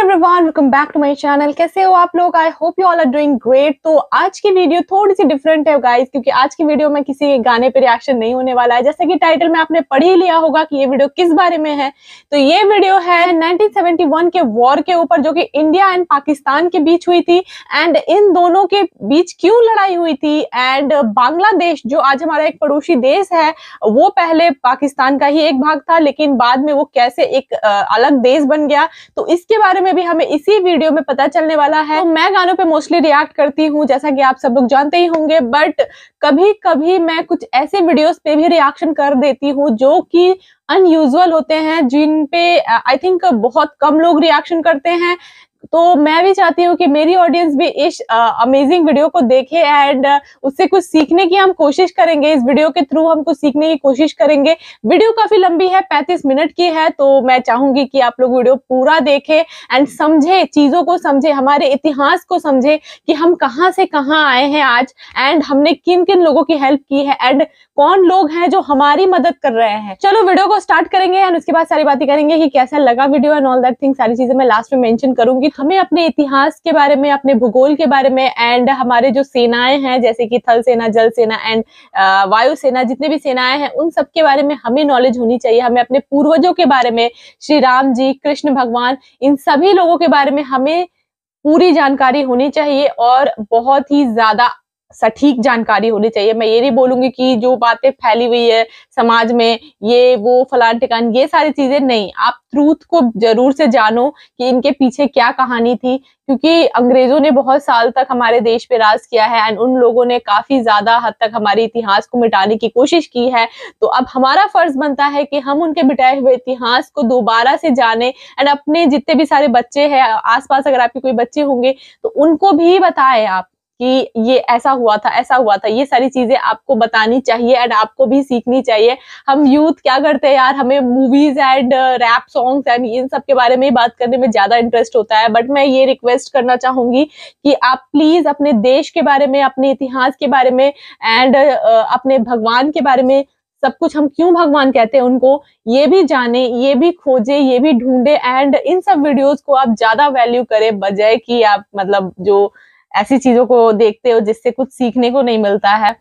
Everyone welcome back to my channel कैसे हो आप लोग? I hope you all are doing great तो आज की वीडियो थोड़ी सी डिफरेंट है गाइस क्योंकि आज की वीडियो में किसी गाने पे रिएक्शन नहीं होने वाला है। जैसे कि टाइटल में आपने पढ़ ही लिया होगा कि ये वीडियो किस बारे में है। तो ये वीडियो है 1971 के वॉर के ऊपर, जो कि इंडिया एंड पाकिस्तान के बीच हुई थी एंड इन दोनों के बीच क्यों लड़ाई हुई थी? एंड बांग्लादेश जो आज हमारा एक पड़ोसी देश है, वो पहले पाकिस्तान का ही एक भाग था, लेकिन बाद में वो कैसे एक अलग देश बन गया? तो इसके बारे में भी हमें इसी वीडियो में पता चलने वाला है। तो मैं गानों पे मोस्टली रिएक्ट करती हूँ, जैसा कि आप सब लोग जानते ही होंगे बट कभी कभी मैं कुछ ऐसे वीडियोस पे भी रिएक्शन कर देती हूँ, जो कि अनयूजल होते हैं, जिन पे आई थिंक बहुत कम लोग रिएक्शन करते हैं। तो मैं भी चाहती हूँ कि मेरी ऑडियंस भी इस अमेजिंग वीडियो को देखे एंड उससे कुछ सीखने की हम कोशिश करेंगे। इस वीडियो के थ्रू हम कुछ सीखने की कोशिश करेंगे। वीडियो काफ़ी लंबी है 35 मिनट की है तो मैं चाहूँगी कि आप लोग वीडियो पूरा देखें एंड समझे, चीज़ों को समझे, हमारे इतिहास को समझे कि हम कहाँ से कहाँ आए हैं आज एंड हमने किन किन लोगों की हेल्प की है एंड कौन लोग हैं जो हमारी मदद कर रहे हैं। चलो वीडियो को स्टार्ट करेंगे एंड उसके बाद सारी बातें करेंगे कि कैसा लगा video and all that thing सारी चीज़ें मैं लास्ट में मेंशन करूँगी। हमें अपने इतिहास के बारे में, अपने भूगोल के बारे में एंड हमारे जो सेनाएँ हैं, जैसे कि थल सेना, जल सेना एंड वायु सेना, जितने भी सेनाएँ हैं, उन सब के बारे में हमें नॉलेज होनी चाहिए। हमें अपने पूर्वजों के बारे में, श्री राम जी, कृष्ण भगवान, इन सभी लोगों के बारे में हमें पूरी जानकारी होनी चाहिए और बहुत ही ज़्यादा सटीक जानकारी होनी चाहिए। मैं ये नहीं बोलूँगी कि जो बातें फैली हुई है समाज में, ये, वो, फलान ठिकान, ये सारी चीज़ें नहीं। आप ट्रूथ को ज़रूर से जानो कि इनके पीछे क्या कहानी थी, क्योंकि अंग्रेज़ों ने बहुत साल तक हमारे देश पे राज किया है एंड उन लोगों ने काफ़ी ज़्यादा हद तक हमारे इतिहास को मिटाने की कोशिश की है। तो अब हमारा फ़र्ज़ बनता है कि हम उनके मिटाए हुए इतिहास को दोबारा से जाने एंड अपने जितने भी सारे बच्चे हैं, आसपास अगर आपके कोई बच्चे होंगे तो उनको भी बताए आप। कि ये ऐसा हुआ था ऐसा हुआ था। ये सारी चीज़ें आपको बतानी चाहिए एंड आपको भी सीखनी चाहिए। हम यूथ क्या करते हैं यार? हमें movies and rap songs and इन सब के बारे में बात करने में ज़्यादा इंटरेस्ट होता है। बट मैं ये रिक्वेस्ट करना चाहूँगी कि आप प्लीज़ अपने देश के बारे में अपने इतिहास के बारे में एंड uh, अपने भगवान के बारे में सब कुछ हम क्यों भगवान कहते हैं उनको ये भी जाने ये भी खोजे ये भी ढूंढे एंड इन सब वीडियोस को आप ज़्यादा वैल्यू करें बजाय कि आप मतलब जो ऐसी चीज़ों को देखते हो जिससे कुछ सीखने को नहीं मिलता है।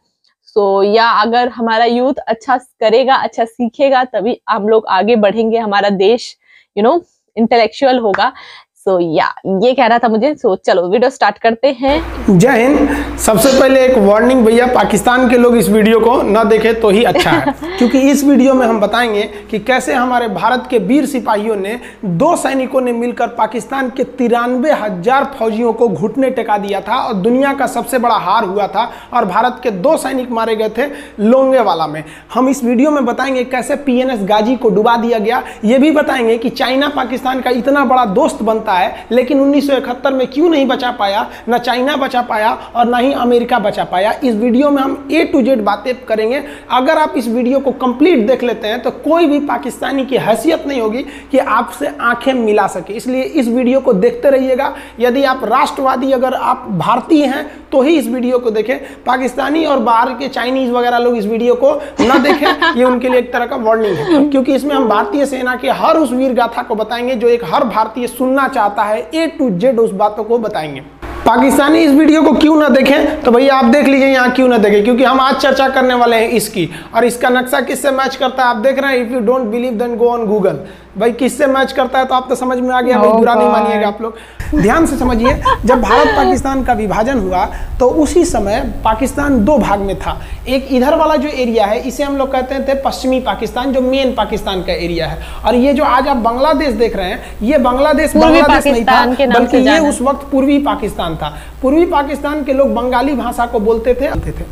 सो so, या अगर हमारा यूथ अच्छा करेगा अच्छा सीखेगा तभी हम लोग आगे बढ़ेंगे हमारा देश यू नो इंटेलेक्चुअल होगा। सो so, या yeah, ये कह रहा था मुझे सो so, चलो वीडियो स्टार्ट करते हैं। जय हिंद। सबसे पहले एक वार्निंग भैया पाकिस्तान के लोग इस वीडियो को न देखें तो ही अच्छा है। क्योंकि इस वीडियो में हम बताएँगे कि कैसे हमारे भारत के वीर सिपाहियों ने दो सैनिकों ने मिलकर पाकिस्तान के तिरानवे हज़ार फौजियों को घुटने टेका दिया था और दुनिया का सबसे बड़ा हार हुआ था और भारत के दो सैनिक मारे गए थे लोंगेवाला में। हम इस वीडियो में बताएँगे कैसे पीएनएस गाजी को डुबा दिया गया। ये भी बताएँगे कि चाइना पाकिस्तान का इतना बड़ा दोस्त बनता सकता है, लेकिन 1971 में क्यों नहीं बचा पाया? ना चाइना बचा पाया और ना ही अमेरिका बचा पाया। इस वीडियो में हम ए टू जेड बातें करेंगे। अगर आप इस वीडियो को कंप्लीट देख लेते हैं तो कोई भी पाकिस्तानी की हैसियत नहीं होगी कि आपसे आँखें मिला सके। इसलिए इस वीडियो को देखते रहिएगा। यदि आप राष्ट्रवादी, अगर आप भारतीय हैं तो ही इस वीडियो को देखें। पाकिस्तानी और बाहर के चाइनीज़ वगैरह लोग इस वीडियो को ना देखें। ये उनके लिए एक तरह का वार्निंग है। क्योंकि इसमें हम भारतीय सेना के हर उस वीर गाथा को बताएँगे, जो एक हर भारतीय सुनना चाहता है ए टू जेड उस बातों को बताएँगे। पाकिस्तानी इस वीडियो को क्यों ना देखें? तो भैया आप देख लीजिए, यहाँ क्यों ना देखें? क्योंकि हम आज चर्चा करने वाले हैं इसकी। और इसका नक्शा किससे मैच करता है? आप देख रहे हैं if you don't believe then go on Google भाई किससे मैच करता है तो आप तो समझ में आ गया भाई बुरा नहीं मानिएगा आप लोग। ध्यान से समझिए जब भारत पाकिस्तान का विभाजन हुआ तो उसी समय पाकिस्तान दो भाग में था। एक इधर वाला जो एरिया है इसे हम लोग कहते थे पश्चिमी पाकिस्तान जो मेन पाकिस्तान का एरिया है। और ये जो आज आप बांग्लादेश देख रहे हैं ये बांग्लादेश बांग्लादेश नहीं था बल्कि ये उस वक्त पूर्वी पाकिस्तान था। पूर्वी पाकिस्तान के लोग बंगाली भाषा को बोलते थे थे।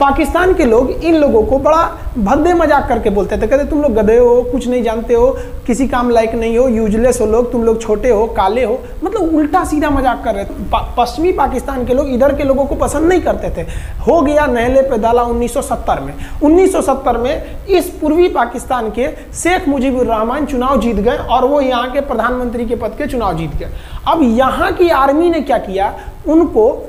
पाकिस्तान के लोग इन लोगों को बड़ा भद्दे मज़ाक करके बोलते थे। कहते, तुम लोग गधे हो, कुछ नहीं जानते हो, किसी काम लायक नहीं हो यूजलेस हो लोग, तुम लोग छोटे हो, काले हो। मतलब उल्टा सीधा मज़ाक कर रहे थे। पश्चिमी पाकिस्तान के लोग इधर के लोगों को पसंद नहीं करते थे। हो गया नहले पे दाला 1970 में। 1970 में इस पूर्वी पाकिस्तान के शेख मुजीबुर रहमान चुनाव जीत गए और वो यहाँ के प्रधानमंत्री के पद के चुनाव जीत गए। अब यहाँ की आर्मी ने क्या किया? उनको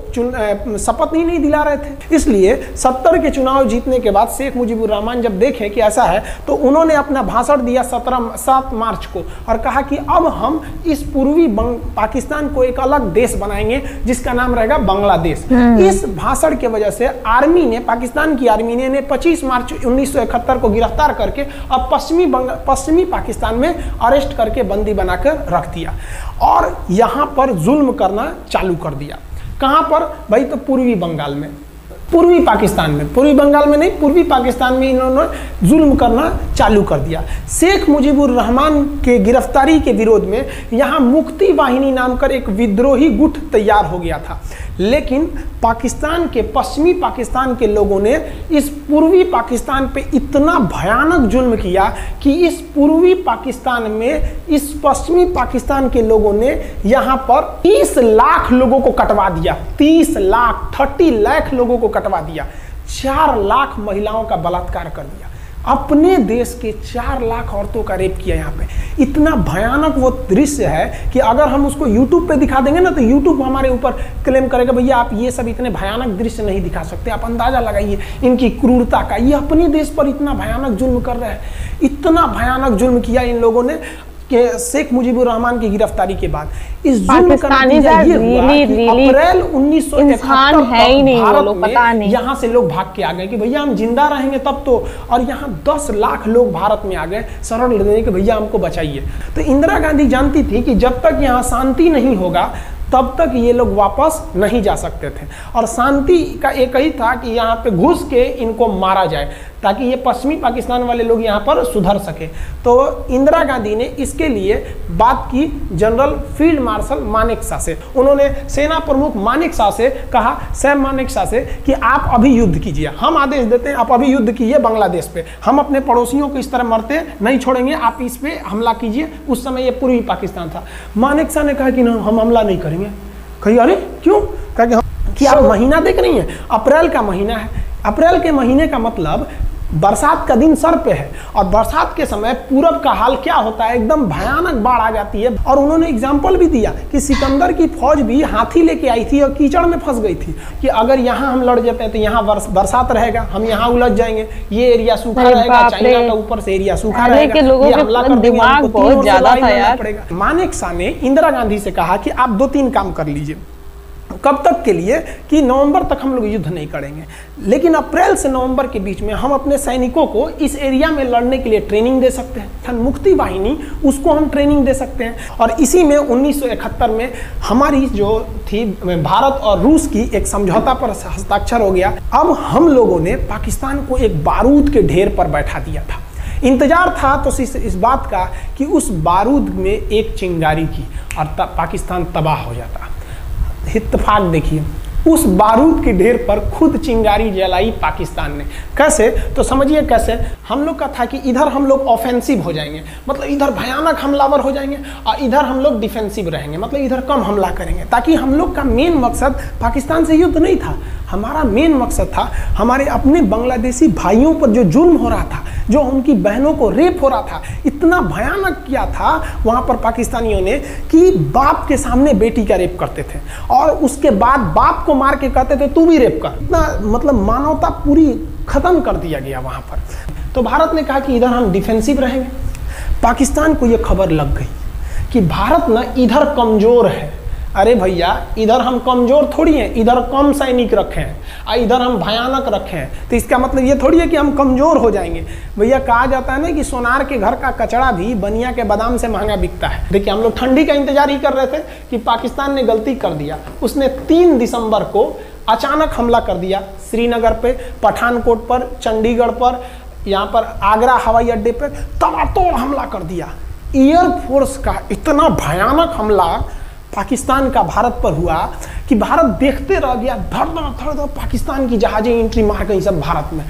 शपथ ही नहीं दिला रहे थे। इसलिए सत्तर के चुनाव जीतने के बाद शेख मुजीबुर रहमान जब देखे कि ऐसा है तो उन्होंने अपना भाषण दिया सत्रह सात मार्च को और कहा कि अब हम इस पूर्वी पाकिस्तान को एक अलग देश बनाएँगे जिसका नाम रहेगा बांग्लादेश। इस भाषण के वजह से आर्मी ने पाकिस्तान की आर्मी ने इन्हें 25 मार्च 1971 को गिरफ़्तार करके अब पश्चिमी पश्चिमी पाकिस्तान में अरेस्ट करके बंदी बनाकर रख दिया। और यहाँ पर जुल्म करना चालू कर दिया। कहाँ पर? भाई तो पूर्वी बंगाल में। पूर्वी पाकिस्तान में, पूर्वी बंगाल में नहीं, पूर्वी पाकिस्तान में इन्होंने जुल्म करना चालू कर दिया। शेख मुजीबुर रहमान के गिरफ्तारी के विरोध में यहाँ मुक्ति वाहिनी नाम कर एक विद्रोही गुट तैयार हो गया था। लेकिन पाकिस्तान के, पश्चिमी पाकिस्तान के लोगों ने इस पूर्वी पाकिस्तान पे इतना भयानक जुल्म किया कि इस पूर्वी पाकिस्तान में, इस पश्चिमी पाकिस्तान के लोगों ने यहाँ पर 30 लाख लोगों को कटवा दिया। 30 लाख 30 लाख लोगों को कटवा दिया, चार लाख महिलाओं का बलात्कार कर दिया। अपने देश के चार लाख औरतों का रेप किया यहाँ पे। इतना भयानक वो दृश्य है कि अगर हम उसको यूट्यूब पे दिखा देंगे ना तो यूट्यूब हमारे ऊपर क्लेम करेगा, भैया, आप ये सब इतने भयानक दृश्य नहीं दिखा सकते, आप अंदाज़ा लगाइए इनकी क्रूरता का। ये अपने देश पर इतना भयानक जुल्म कर रहे हैं। इतना भयानक जुल्म किया इन लोगों ने। कि शेख मुजीबुर रहमान की गिरफ्तारी के बाद इस जुल्म का नतीजा ये हुआ कि अप्रैल 1971 इंसान है ही नहीं वो भारत में नहीं। यहाँ से लोग भाग के आ गए कि भैया हम ज़िंदा रहेंगे तब तो। और यहाँ 10 लाख लोग भारत में आ गए शरण लेने कि भैया हमको बचाइए। तो इंदिरा गांधी जानती थी कि जब तक यहाँ शांति नहीं होगा तब तक ये लोग वापस नहीं जा सकते थे। और शांति का एक ही था कि यहाँ पे घुस के इनको मारा जाए। ताकि ये पश्चिमी पाकिस्तान वाले लोग यहाँ पर सुधर सके। तो इंदिरा गांधी ने इसके लिए बात की general field marshal Manek Shah से। उन्होंने सेना प्रमुख मानेक शाह से कहा, सैम मानेक शाह से कि आप अभी युद्ध कीजिए। हम आदेश देते हैं, आप अभी युद्ध कीजिए बांग्लादेश पे। हम अपने पड़ोसियों को इस तरह मरते नहीं छोड़ेंगे, आप इस पर हमला कीजिए। उस समय ये पूर्वी पाकिस्तान था। मानेक शाह ने कहा कि ना, हम हमला नहीं करेंगे। कही, अरे, क्यों? कहा कि हम कि आप महीना देख रही हैं? अप्रैल का महीना है। अप्रैल के महीने का मतलब बरसात का दिन सर पे है और बरसात के समय पूरब का हाल क्या होता है? एकदम भयानक बाढ़ आ जाती है और उन्होंने एग्ज़ाम्पल भी दिया कि सिकंदर की फौज भी हाथी लेके आई थी और कीचड़ में फंस गई थी कि अगर यहाँ हम लड़ जाते हैं तो यहाँ बरस, बरसात रहेगा हम यहाँ उलझ जाएँगे ये एरिया सूखा रहेगा चाइना का ऊपर से एरिया सूखा रहेगा। मानेक शाह ने इंदिरा गांधी से कहा कि आप दो तीन काम कर लीजिए। कब तक के लिए कि नवंबर तक हम लोग युद्ध नहीं करेंगे। लेकिन अप्रैल से नवंबर के बीच में हम अपने सैनिकों को इस एरिया में लड़ने के लिए ट्रेनिंग दे सकते हैं। थन मुक्ति वाहिनी उसको हम ट्रेनिंग दे सकते हैं। और इसी में 1971 में हमारी जो थी भारत और रूस की एक समझौता पर हस्ताक्षर हो गया। अब हम लोगों ने पाकिस्तान को एक बारूद के ढेर पर बैठा दिया था। इंतज़ार था तो इस, इस बात का कि उस बारूद में एक चिंगारी की और पाकिस्तान तबाह हो जाता। इत्तेफाक देखिए। उस बारूद के ढेर पर खुद चिंगारी जलाई पाकिस्तान ने। कैसे? तो समझिए कैसे? हम लोग का था कि इधर हम लोग ऑफेंसिव हो जाएँगे। मतलब इधर भयानक हमलावर हो जाएँगे और इधर हम लोग डिफेंसिव रहेंगे। मतलब इधर कम हमला करेंगे। ताकि हम लोग का मेन मकसद पाकिस्तान से युद्ध नहीं था। हमारा मेन मकसद था, हमारे अपने बांग्लादेशी भाइयों पर जो जुल्म हो रहा था, जो उनकी बहनों को रेप हो रहा था, इतना भयानक किया था वहाँ पर पाकिस्तानियों ने कि बाप के सामने बेटी का रेप करते थे। और उसके बाद बाप को मार के कहते थे, तू भी रेप कर। इतना मतलब मानवता पूरी खत्म कर दिया गया वहाँ पर। तो भारत ने कहा कि इधर हम डिफेंसिव रहेंगे। पाकिस्तान को ये खबर लग गई कि भारत ना इधर कमज़ोर है। अरे भैया, इधर हम कमज़ोर थोड़ी हैं, इधर कम सैनिक रखे हैं और इधर हम भयानक रखे। हैं तो इसका मतलब ये थोड़ी है कि हम कमज़ोर हो जाएँगे। भैया, कहा जाता है ना कि सोनार के घर का कचड़ा भी बनिया के बादाम से महँगा बिकता है। देखिए, हम लोग ठंडी का इंतज़ार ही कर रहे थे कि पाकिस्तान ने गलती कर दिया। उसने तीन दिसंबर को अचानक हमला कर दिया श्रीनगर पे, पठानकोट पर, चंडीगढ़ पर, यहाँ पर आगरा हवाई अड्डे पर तबातोड़ हमला कर दिया। एयरफोर्स का इतना भयानक हमला पाकिस्तान का भारत पर हुआ कि भारत देखते रह गया धड़ धड़ धड़ पाकिस्तान की जहाजें एंट्री मार गई सब भारत में।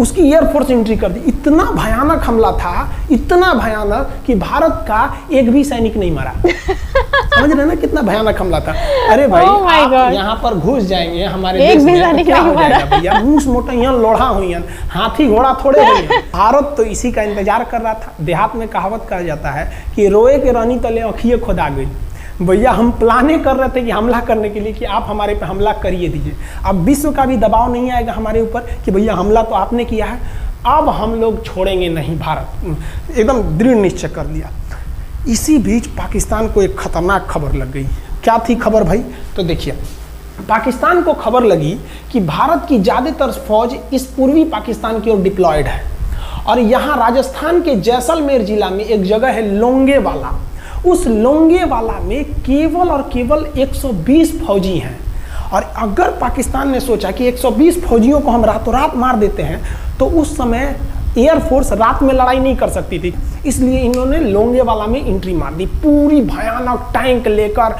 उसकी एयरफोर्स एंट्री कर दी। इतना भयानक हमला था इतना भयानक कि भारत का एक भी सैनिक नहीं मरा। समझ रहे ना कितना भयानक हमला था? अरे भाई Oh आप यहाँ पर घुस जाएँगे हमारे एक देश भी सैनिक नहीं मरा। भैया? मूस मोटा यहाँ लोढ़ा हुई हाथी घोड़ा थोड़े हुई हैं। भारत तो इसी का इंतज़ार कर रहा था। देहात में कहावत कहा जाता है कि रोए के रानी तले अखिए खुदा गई भैया, हम प्लाने कर रहे थे कि हमला करने के लिए कि आप हमारे पे हमला करिए दीजिए। अब विश्व का भी दबाव नहीं आएगा हमारे ऊपर कि भैया, हमला तो आपने किया है। अब हम लोग छोड़ेंगे नहीं भारत। एकदम दृढ़ निश्चय कर लिया। इसी बीच पाकिस्तान को एक खतरनाक खबर लग गई। क्या थी खबर भाई? तो देखिए, पाकिस्तान को खबर लगी कि भारत की ज़्यादातर फौज इस पूर्वी पाकिस्तान की ओर डिप्लॉयड है। और यहाँ राजस्थान के जैसलमेर जिला में एक जगह है, लोंगेवाला। उस लोंगेवाला में केवल और केवल 120 फौजी हैं। और अगर पाकिस्तान ने सोचा कि 120 फौजियों को हम रातों रात मार देते हैं तो उस समय एयरफोर्स रात में लड़ाई नहीं कर सकती थी। इसलिए इन्होंने लोंगेवाला में एंट्री मार दी। पूरी भयानक टैंक लेकर,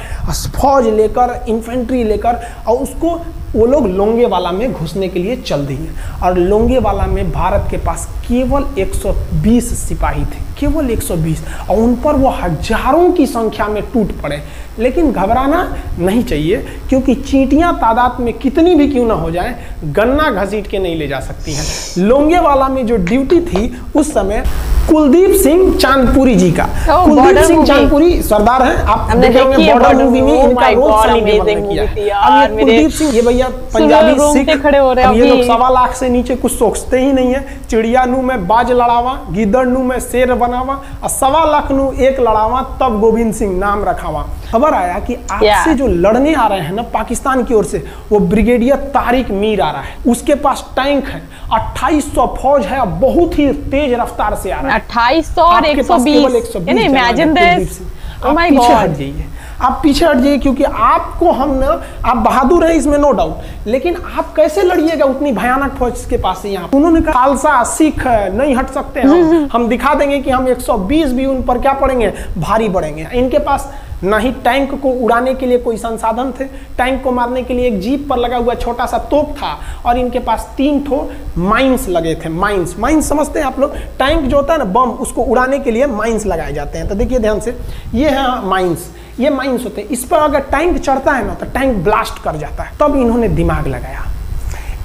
फौज लेकर, इन्फेंट्री लेकर, और उसको वो लोग लोंगेवाला में घुसने के लिए चल दिए। और लोंगेवाला में भारत के पास केवल 120 सिपाही थे। केवल 120 और उन पर वो हज़ारों की संख्या में टूट पड़े। लेकिन घबराना नहीं चाहिए क्योंकि चींटियाँ तादाद में कितनी भी क्यों ना हो जाए गन्ना घसीट के नहीं ले जा सकती हैं। लोंगेवाला में जो ड्यूटी थी उस समय कुलदीप सिंह चांदपुरी जी का। Oh, कुलदीप सिंह चांदपुरी सरदार हैं आप हमने देखे होंगे बॉर्डर मूवी में। Oh इनका रोल amazing वर्णन किया अब कुलदीप सिंह ये भैया पंजाबी सिख खड़े हो रहे हैं ये लोग सवा लाख से नीचे कुछ सोचते ही नहीं है। चिड़िया नू में बाज लड़ावा गिदड़ नू में शेर बनावा और सवा लाख नू एक लड़ावा तब गोविंद सिंह नाम रखावा। खबर आया कि आपसे Yeah. जो लड़ने आ रहे हैं ना पाकिस्तान की ओर से वो ब्रिगेडियर तारिक मीर आ रहा है। उसके पास टैंक है 2800 फौज है और बहुत ही तेज रफ्तार से आ रहा है। अट्ठाईस सौ और एक सौ बीस। 120 यानी जवान इमेजिन दिस आप पीछे हट जाइए। आप पीछे हट जाइए क्योंकि आपको हम ना आप बहादुर हैं इसमें नो डाउट लेकिन आप कैसे लड़िएगा उतनी भयानक फौज के पास से यहाँ? उन्होंने कहा खालसा सिख है, नहीं हट सकते हम। हम दिखा देंगे कि हम 120 भी उन पर क्या पड़ेंगे भारी पड़ेंगे इनके पास ना ही टैंक को उड़ाने के लिए कोई संसाधन थे। टैंक को मारने के लिए एक जीप पर लगा हुआ छोटा सा तोप था और इनके पास तीन ठो माइंस लगे थे। माइंस माइंस समझते हैं आप लोग? टैंक जो होता है ना, बम, उसको उड़ाने के लिए माइंस लगाए जाते हैं। तो देखिए ध्यान से, ये है माइंस, ये माइंस होते हैं। इस पर अगर टैंक चढ़ता है ना तो टैंक ब्लास्ट कर जाता है। तब इन्होंने दिमाग लगाया।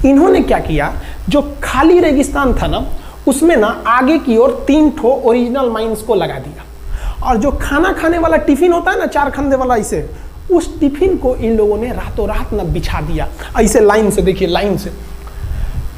इन्होंने क्या किया? जो खाली रेगिस्तान था ना, उसमें ना आगे की ओर तीन ठो ओरिजिनल माइंस को लगा दिया। और जो खाना खाने वाला टिफ़िन होता है ना, चार खंदे वाला इसे, उस टिफ़िन को इन लोगों ने रातों रात ना बिछा दिया। ऐसे लाइन से, देखिए, लाइन से।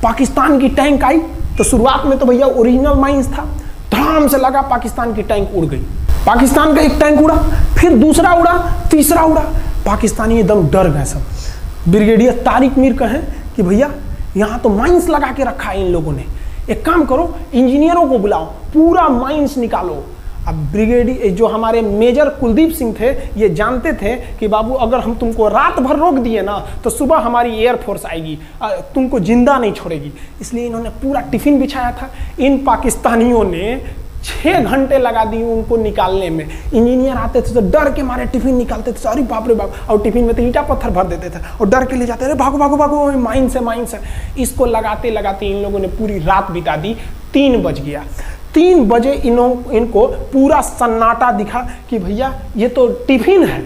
पाकिस्तान की टैंक आई तो शुरुआत में तो भैया ओरिजिनल माइंस था। धड़ाम से लगा पाकिस्तान की टैंक उड़ गई। पाकिस्तान का एक टैंक उड़ा, फिर दूसरा उड़ा, तीसरा उड़ा। पाकिस्तानी एकदम डर गए सब। ब्रिगेडियर तारिक मीर कहें कि भैया, यहाँ तो माइंस लगा के रखा है इन लोगों ने। एक काम करो, इंजीनियरों को बुलाओ, पूरा माइंस निकालो। अब ब्रिगेडी जो हमारे मेजर कुलदीप सिंह थे ये जानते थे कि बाबू अगर हम तुमको रात भर रोक दिए ना तो सुबह हमारी एयरफोर्स आएगी तुमको ज़िंदा नहीं छोड़ेगी इसलिए इन्होंने पूरा टिफ़िन बिछाया था इन पाकिस्तानियों ने छः घंटे लगा दिए उनको निकालने में इंजीनियर आते थे तो डर के मारे टिफ़िन निकालते थे अरे बाप रे बाप और टिफ़िन में तो ईटा पत्थर भर देते थे और डर के ले जाते अरे भागो भागो भागो माइन से माइन से इसको लगाते लगाते इन लोगों ने पूरी रात बिता दी तीन बज गया तीन बजे इनो इनको पूरा सन्नाटा दिखा कि भैया ये तो टिफ़िन है।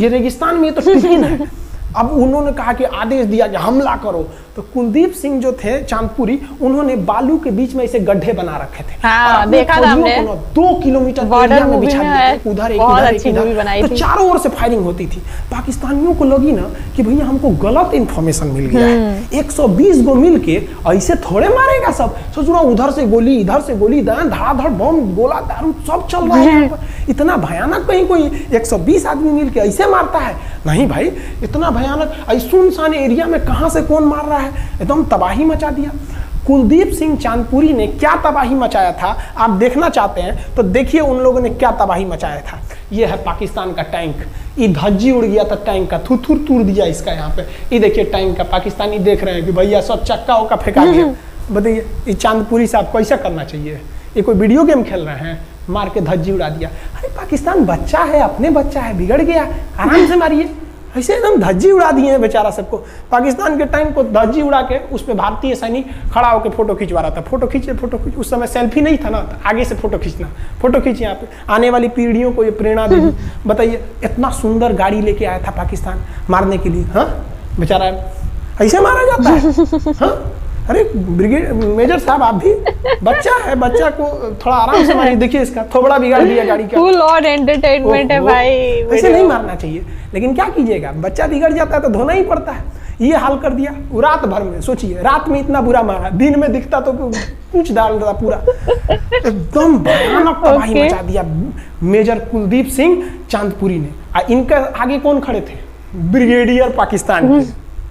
ये रेगिस्तान में ये तो टिफ़िन है। अब उन्होंने कहा कि आदेश दिया कि हमला करो। तो कुलदीप सिंह जो थे चांदपुरी उन्होंने बालू के बीच में ऐसे गड्ढे बना रखे थे। हाँ, देखा दो किलोमीटर एरिया में बिछा दिया उधर एक तो चारों ओर से फायरिंग होती थी। पाकिस्तानियों को लगी ना कि भैया हमको गलत इंफॉर्मेशन मिल गया। है। 120 गो मिल के ऐसे थोड़े मारेगा सब। सोच रहा उधर से गोली इधर से गोली दान धड़ाधड़ बम गोला दारू सब चल रहा है। इतना भयानक कहीं कोई 120 आदमी मिल के ऐसे मारता है? नहीं भाई इतना भयानक सुनसान एरिया में कहाँ से कौन मार रहा है? एकदम तबाही मचा दिया। कुलदीप सिंह चांदपुरी ने क्या तबाही मचाया था? आप देखना चाहते हैं तो देखिए उन लोगों ने क्या तबाही मचाया था। ये है पाकिस्तान का टैंक। ये धज्जी उड़ गया था टैंक का थुथुर तूर दिया इसका यहाँ पे। ये देखिए टैंक का पाकिस्तानी देख रहे हैं कि भैया सब चक्का उक्का फेंका दिया। बताइए ये चांदपुरी साहब कैसा करना चाहिए? ये कोई वीडियो गेम खेल रहे हैं? मार के धज्जी उड़ा दिया। अरे पाकिस्तान बच्चा है अपने बच्चा है बिगड़ गया। आराम से मारिए। ऐसे एकदम धज्जी उड़ा दिए हैं बेचारा सबको। पाकिस्तान के टाइम को धज्जी उड़ा के उस पर भारतीय सैनिक खड़ा होकर फ़ोटो खिंचवा रहा था। फ़ोटो खींचे फ़ोटो खींच। उस समय सेल्फी नहीं था ना आगे से फ़ोटो खींचना। फ़ोटो खींच यहाँ पे। आने वाली पीढ़ियों को ये प्रेरणा दे बताइए इतना सुंदर गाड़ी लेके आया था पाकिस्तान मारने के लिए हाँ? बेचारा ऐसे मारा जाता है? हाँ? अरे ब्रिगेड मेजर साहब आप भी? बच्चा है बच्चा को थोड़ा आराम से मारिए। देखिए इसका थोबड़ा बिगाड़ दिया गाड़ी का। फुल ऑन एंटरटेनमेंट है भाई ऐसे नहीं मारना चाहिए। लेकिन क्या कीजिएगा बच्चा बिगड़ जाता है तो धोना ही पड़ता है। ये हाल कर दिया रात भर में सोचिए रात में इतना बुरा मारा दिन में दिखता तो पूछ डाल रहा पूरा। एकदम भयानक तबाही Okay. मचा दिया मेजर कुलदीप सिंह चांदपुरी ने। आ इनके आगे कौन खड़े थे? ब्रिगेडियर पाकिस्तान के।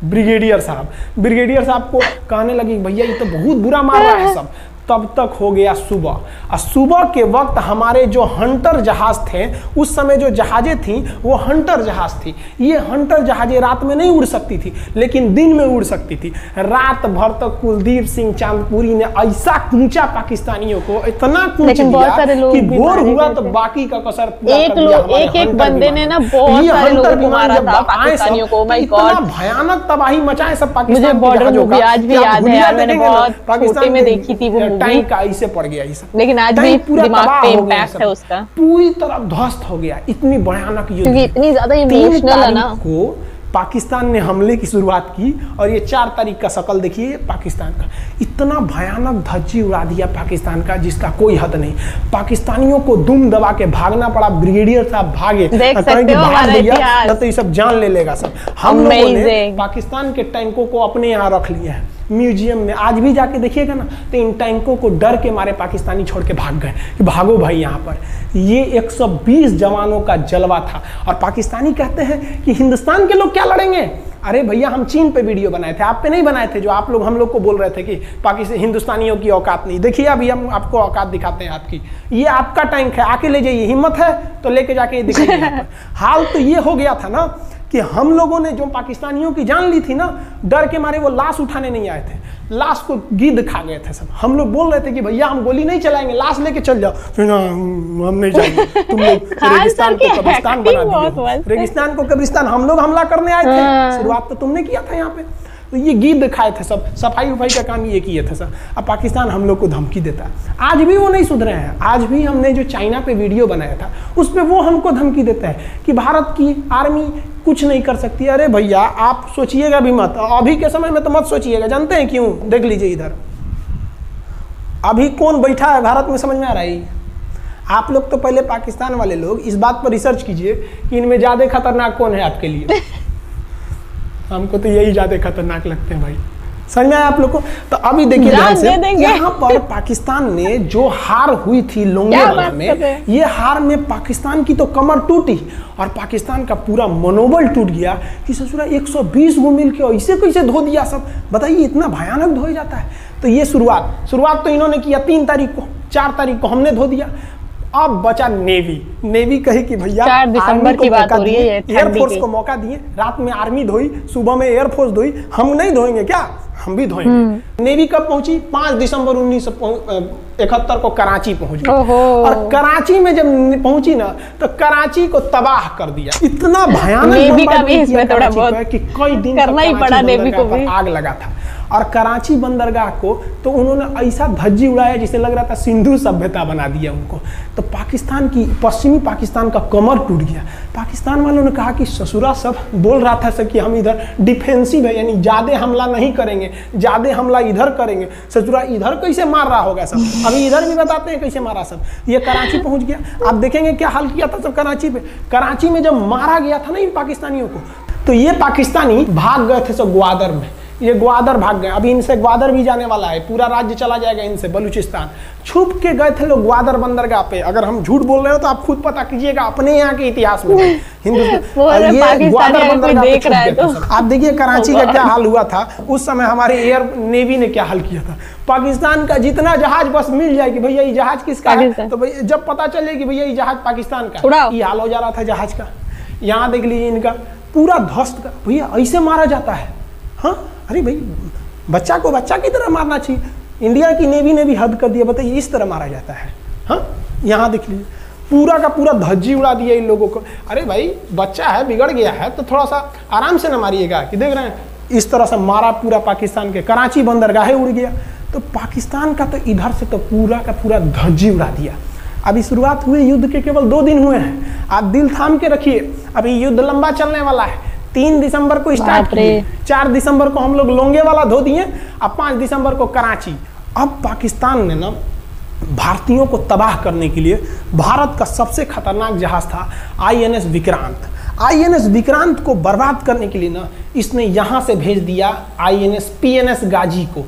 ब्रिगेडियर साहब। ब्रिगेडियर साहब को कहने लगे भैया ये तो बहुत बुरा मार रहा है सब। तब तक हो गया सुबह और सुबह के वक्त हमारे जो हंटर जहाज़ थे उस समय जो जहाजें थी वो हंटर जहाज़ थी। ये हंटर जहाजें रात में नहीं उड़ सकती थी लेकिन दिन में उड़ सकती थी। रात भर तक कुलदीप सिंह चांदपुरी ने ऐसा कूचा पाकिस्तानियों को इतना कि भोर हुआ तो बाकी का कसर एक लोग- एक-एक बंदे ने ना बहुत सारे लोगों को मारा था, पाकिस्तानियों को, तो my इतना भयानक तबाही मचाए सब पाकिस्तान मुझे movie का। आज भी याद है मैंने बहुत पाकिस्तान में देखी थी वो टैंक का ऐसे पड़ गया ये सब। लेकिन आज भी पूरा दिमाग पे हो। है उसका। पूरी तरह ध्वस्त हो गया इतनी भयानक युद्ध। क्योंकि इतनी ज़्यादा इमोशनल है ना। को पाकिस्तान ने हमले की शुरुआत की और ये चार तारीख का शकल देखिए पाकिस्तान का। इतना भयानक धज्जी उड़ा दिया पाकिस्तान का जिसका कोई हद नहीं। पाकिस्तानियों को दुम दबा के भागना पड़ा ब्रिगेडियर साहब भागे। तो ये सब जान ले लेगा सब। हम लोगों ने पाकिस्तान के टैंकों को अपने यहाँ रख लिए हैं। म्यूज़ियम में। आज भी जाके देखिएगा ना तो इन टैंकों को डर के मारे पाकिस्तानी छोड़ के भाग गए कि भागो भाई यहाँ पर। ये 120 जवानों का जलवा था। और पाकिस्तानी कहते हैं कि हिंदुस्तान के लोग क्या लड़ेंगे? अरे भैया, हम चीन पे वीडियो बनाए थे, आप पे नहीं बनाए थे, जो आप लोग, हम लोग को बोल रहे थे कि पाकिस्तान, हिंदुस्तानियों की औकात नहीं। देखिए, अभी हम आपको औकात दिखाते हैं आपकी। ये आपका टैंक है, आके ले जाइए, हिम्मत है तो लेके जाके दिखाइए हाल तो ये हो गया था ना कि हम लोगों ने जो पाकिस्तानियों की जान ली थी ना डर के मारे वो लाश उठाने नहीं आए थे। लाश को गिद खा गए थे सब। हम लोग बोल रहे थे कि भैया हम गोली नहीं चलाएँगे लाश लेके चल जाओ। फिर हम नहीं जाएँगे। तुम लोग रेगिस्तान को कब्रिस्तान बना दिए रेगिस्तान को कब्रिस्तान हम लोग हमला करने आए थे। हाँ। शुरुआत तो तुमने किया था यहाँ पे। तो ये गीत दिखाए थे सब। सफ़ाई उफाई का काम ये किए थे सब। अब पाकिस्तान हम लोग को धमकी देता है। आज भी वो नहीं सुधरे हैं। आज भी हमने जो चाइना पे वीडियो बनाया था उस पर वो हमको धमकी देता है कि भारत की आर्मी कुछ नहीं कर सकती। अरे भैया, आप सोचिएगा भी मत। अभी के समय में तो मत सोचिएगा। जानते हैं क्यों? देख लीजिए इधर। अभी कौन बैठा है? भारत में समझ में आ रहा है आप लोग तो पहले पाकिस्तान वाले लोग, इस बात पर रिसर्च कीजिए कि इनमें ज़्यादा खतरनाक कौन है आपके लिए? हमको तो यही ज़्यादा खतरनाक लगते हैं भाई। समझ में आया आप लोग को? तो अभी देखिए ध्यान से दे यहाँ पर पाकिस्तान ने जो हार हुई थी लोंगेवाला? में ये हार में पाकिस्तान की तो कमर टूटी और पाकिस्तान का पूरा मनोबल टूट गया कि ससुरा 120 गो मिल के ऐसे कैसे धो दिया सब? बताइए इतना भयानक धोया जाता है। तो ये शुरुआत शुरुआत तो इन्होंने किया तीन तारीख को चार तारीख को हमने धो दिया। अब बचा नेवी। नेवी कहे कि भैया चार दिसंबर आर्मी को बात मौका हो रही है दिए, एयरफोर्स को। मौका दिए रात में आर्मी धोई सुबह में एयरफोर्स धोई हम नहीं धोएँगे क्या? हम भी धोएँगे। नेवी कब पहुँची? पाँच दिसंबर उन्नीस इकहत्तर को कराची पहुँच। गई और कराची में जब पहुँची ना तो कराची को तबाह कर दिया। इतना भयानक नेवी का भी इसमें थोड़ा बहुत कि कई दिन करना ही पड़ा नेवी को भी। आग लगा था। और कराची बंदरगाह को तो उन्होंने ऐसा धज्जी उड़ाया जिसे लग रहा था सिंधु सभ्यता बना दिया उनको। तो पाकिस्तान की, पश्चिमी पाकिस्तान का कमर टूट गया। पाकिस्तान वालों ने कहा कि ससुरा सब बोल रहा था सर कि हम इधर डिफेंसिव है, यानी ज़्यादा हमला नहीं करेंगे, ज़्यादा हमला इधर करेंगे। ससुरा इधर कैसे मार रहा होगा सब? अभी इधर भी बताते हैं कैसे मारा सब। ये कराची पहुँच गया। आप देखेंगे क्या हाल किया था सब कराची पे। कराची में जब मारा गया था ना इन पाकिस्तानियों को तो ये पाकिस्तानी भाग गए थे सब ग्वादर में। ये ग्वादर भाग गए। अभी इनसे ग्वादर भी जाने वाला है। पूरा राज्य चला जाएगा इनसे बलूचिस्तान। छुप के गए थे लोग ग्वादर बंदरगाह पे। अगर हम झूठ बोल रहे हो तो आप खुद पता कीजिएगा अपने यहाँ के इतिहास में। हिंदुस्तान ये ग्वादर बंदरगाह तो-। आप देखिए कराची का क्या हाल हुआ था। उस समय हमारे एयर नेवी ने क्या हाल किया था। पाकिस्तान का जितना जहाज़ बस मिल जाए कि भैया ये जहाज़ किसका है? तो भैया जब पता चले कि भैया ये जहाज़ पाकिस्तान का। ये हाल हो जा रहा था जहाज़ का। यहाँ देख लीजिए इनका पूरा ध्वस्त का। भैया ऐसे मारा जाता है। हाँ? अरे भाई, बच्चा को बच्चा की तरह मारना चाहिए। इंडिया की नेवी ने भी हद कर दिया बताइए इस तरह मारा जाता है। हाँ यहाँ देख लीजिए। पूरा का पूरा धज्जी उड़ा दिया इन लोगों को। अरे भाई, बच्चा है, बिगड़ गया है तो थोड़ा सा आराम से ना मारिएगा, कि देख रहे हैं, इस तरह से मारा पूरा पाकिस्तान के। कराची बंदरगाहे उड़ गया। तो पाकिस्तान का तो इधर से तो पूरा का पूरा धज्जी उड़ा दिया। अभी शुरुआत हुई युद्ध के केवल दो दिन हुए हैं। आप दिल थाम के रखिए। अभी युद्ध लंबा चलने वाला है। तीन दिसंबर को स्टार्ट किए। चार दिसंबर को हम लोग लोंगे वाला धो दिए अब पाँच दिसंबर को कराची। अब पाकिस्तान ने ना भारतीयों को तबाह करने के लिए भारत का सबसे खतरनाक जहाज़ था आईएनएस विक्रांत। आईएनएस विक्रांत को बर्बाद करने के लिए ना इसने यहाँ से भेज दिया आईएनएस पीएनएस गाजी को।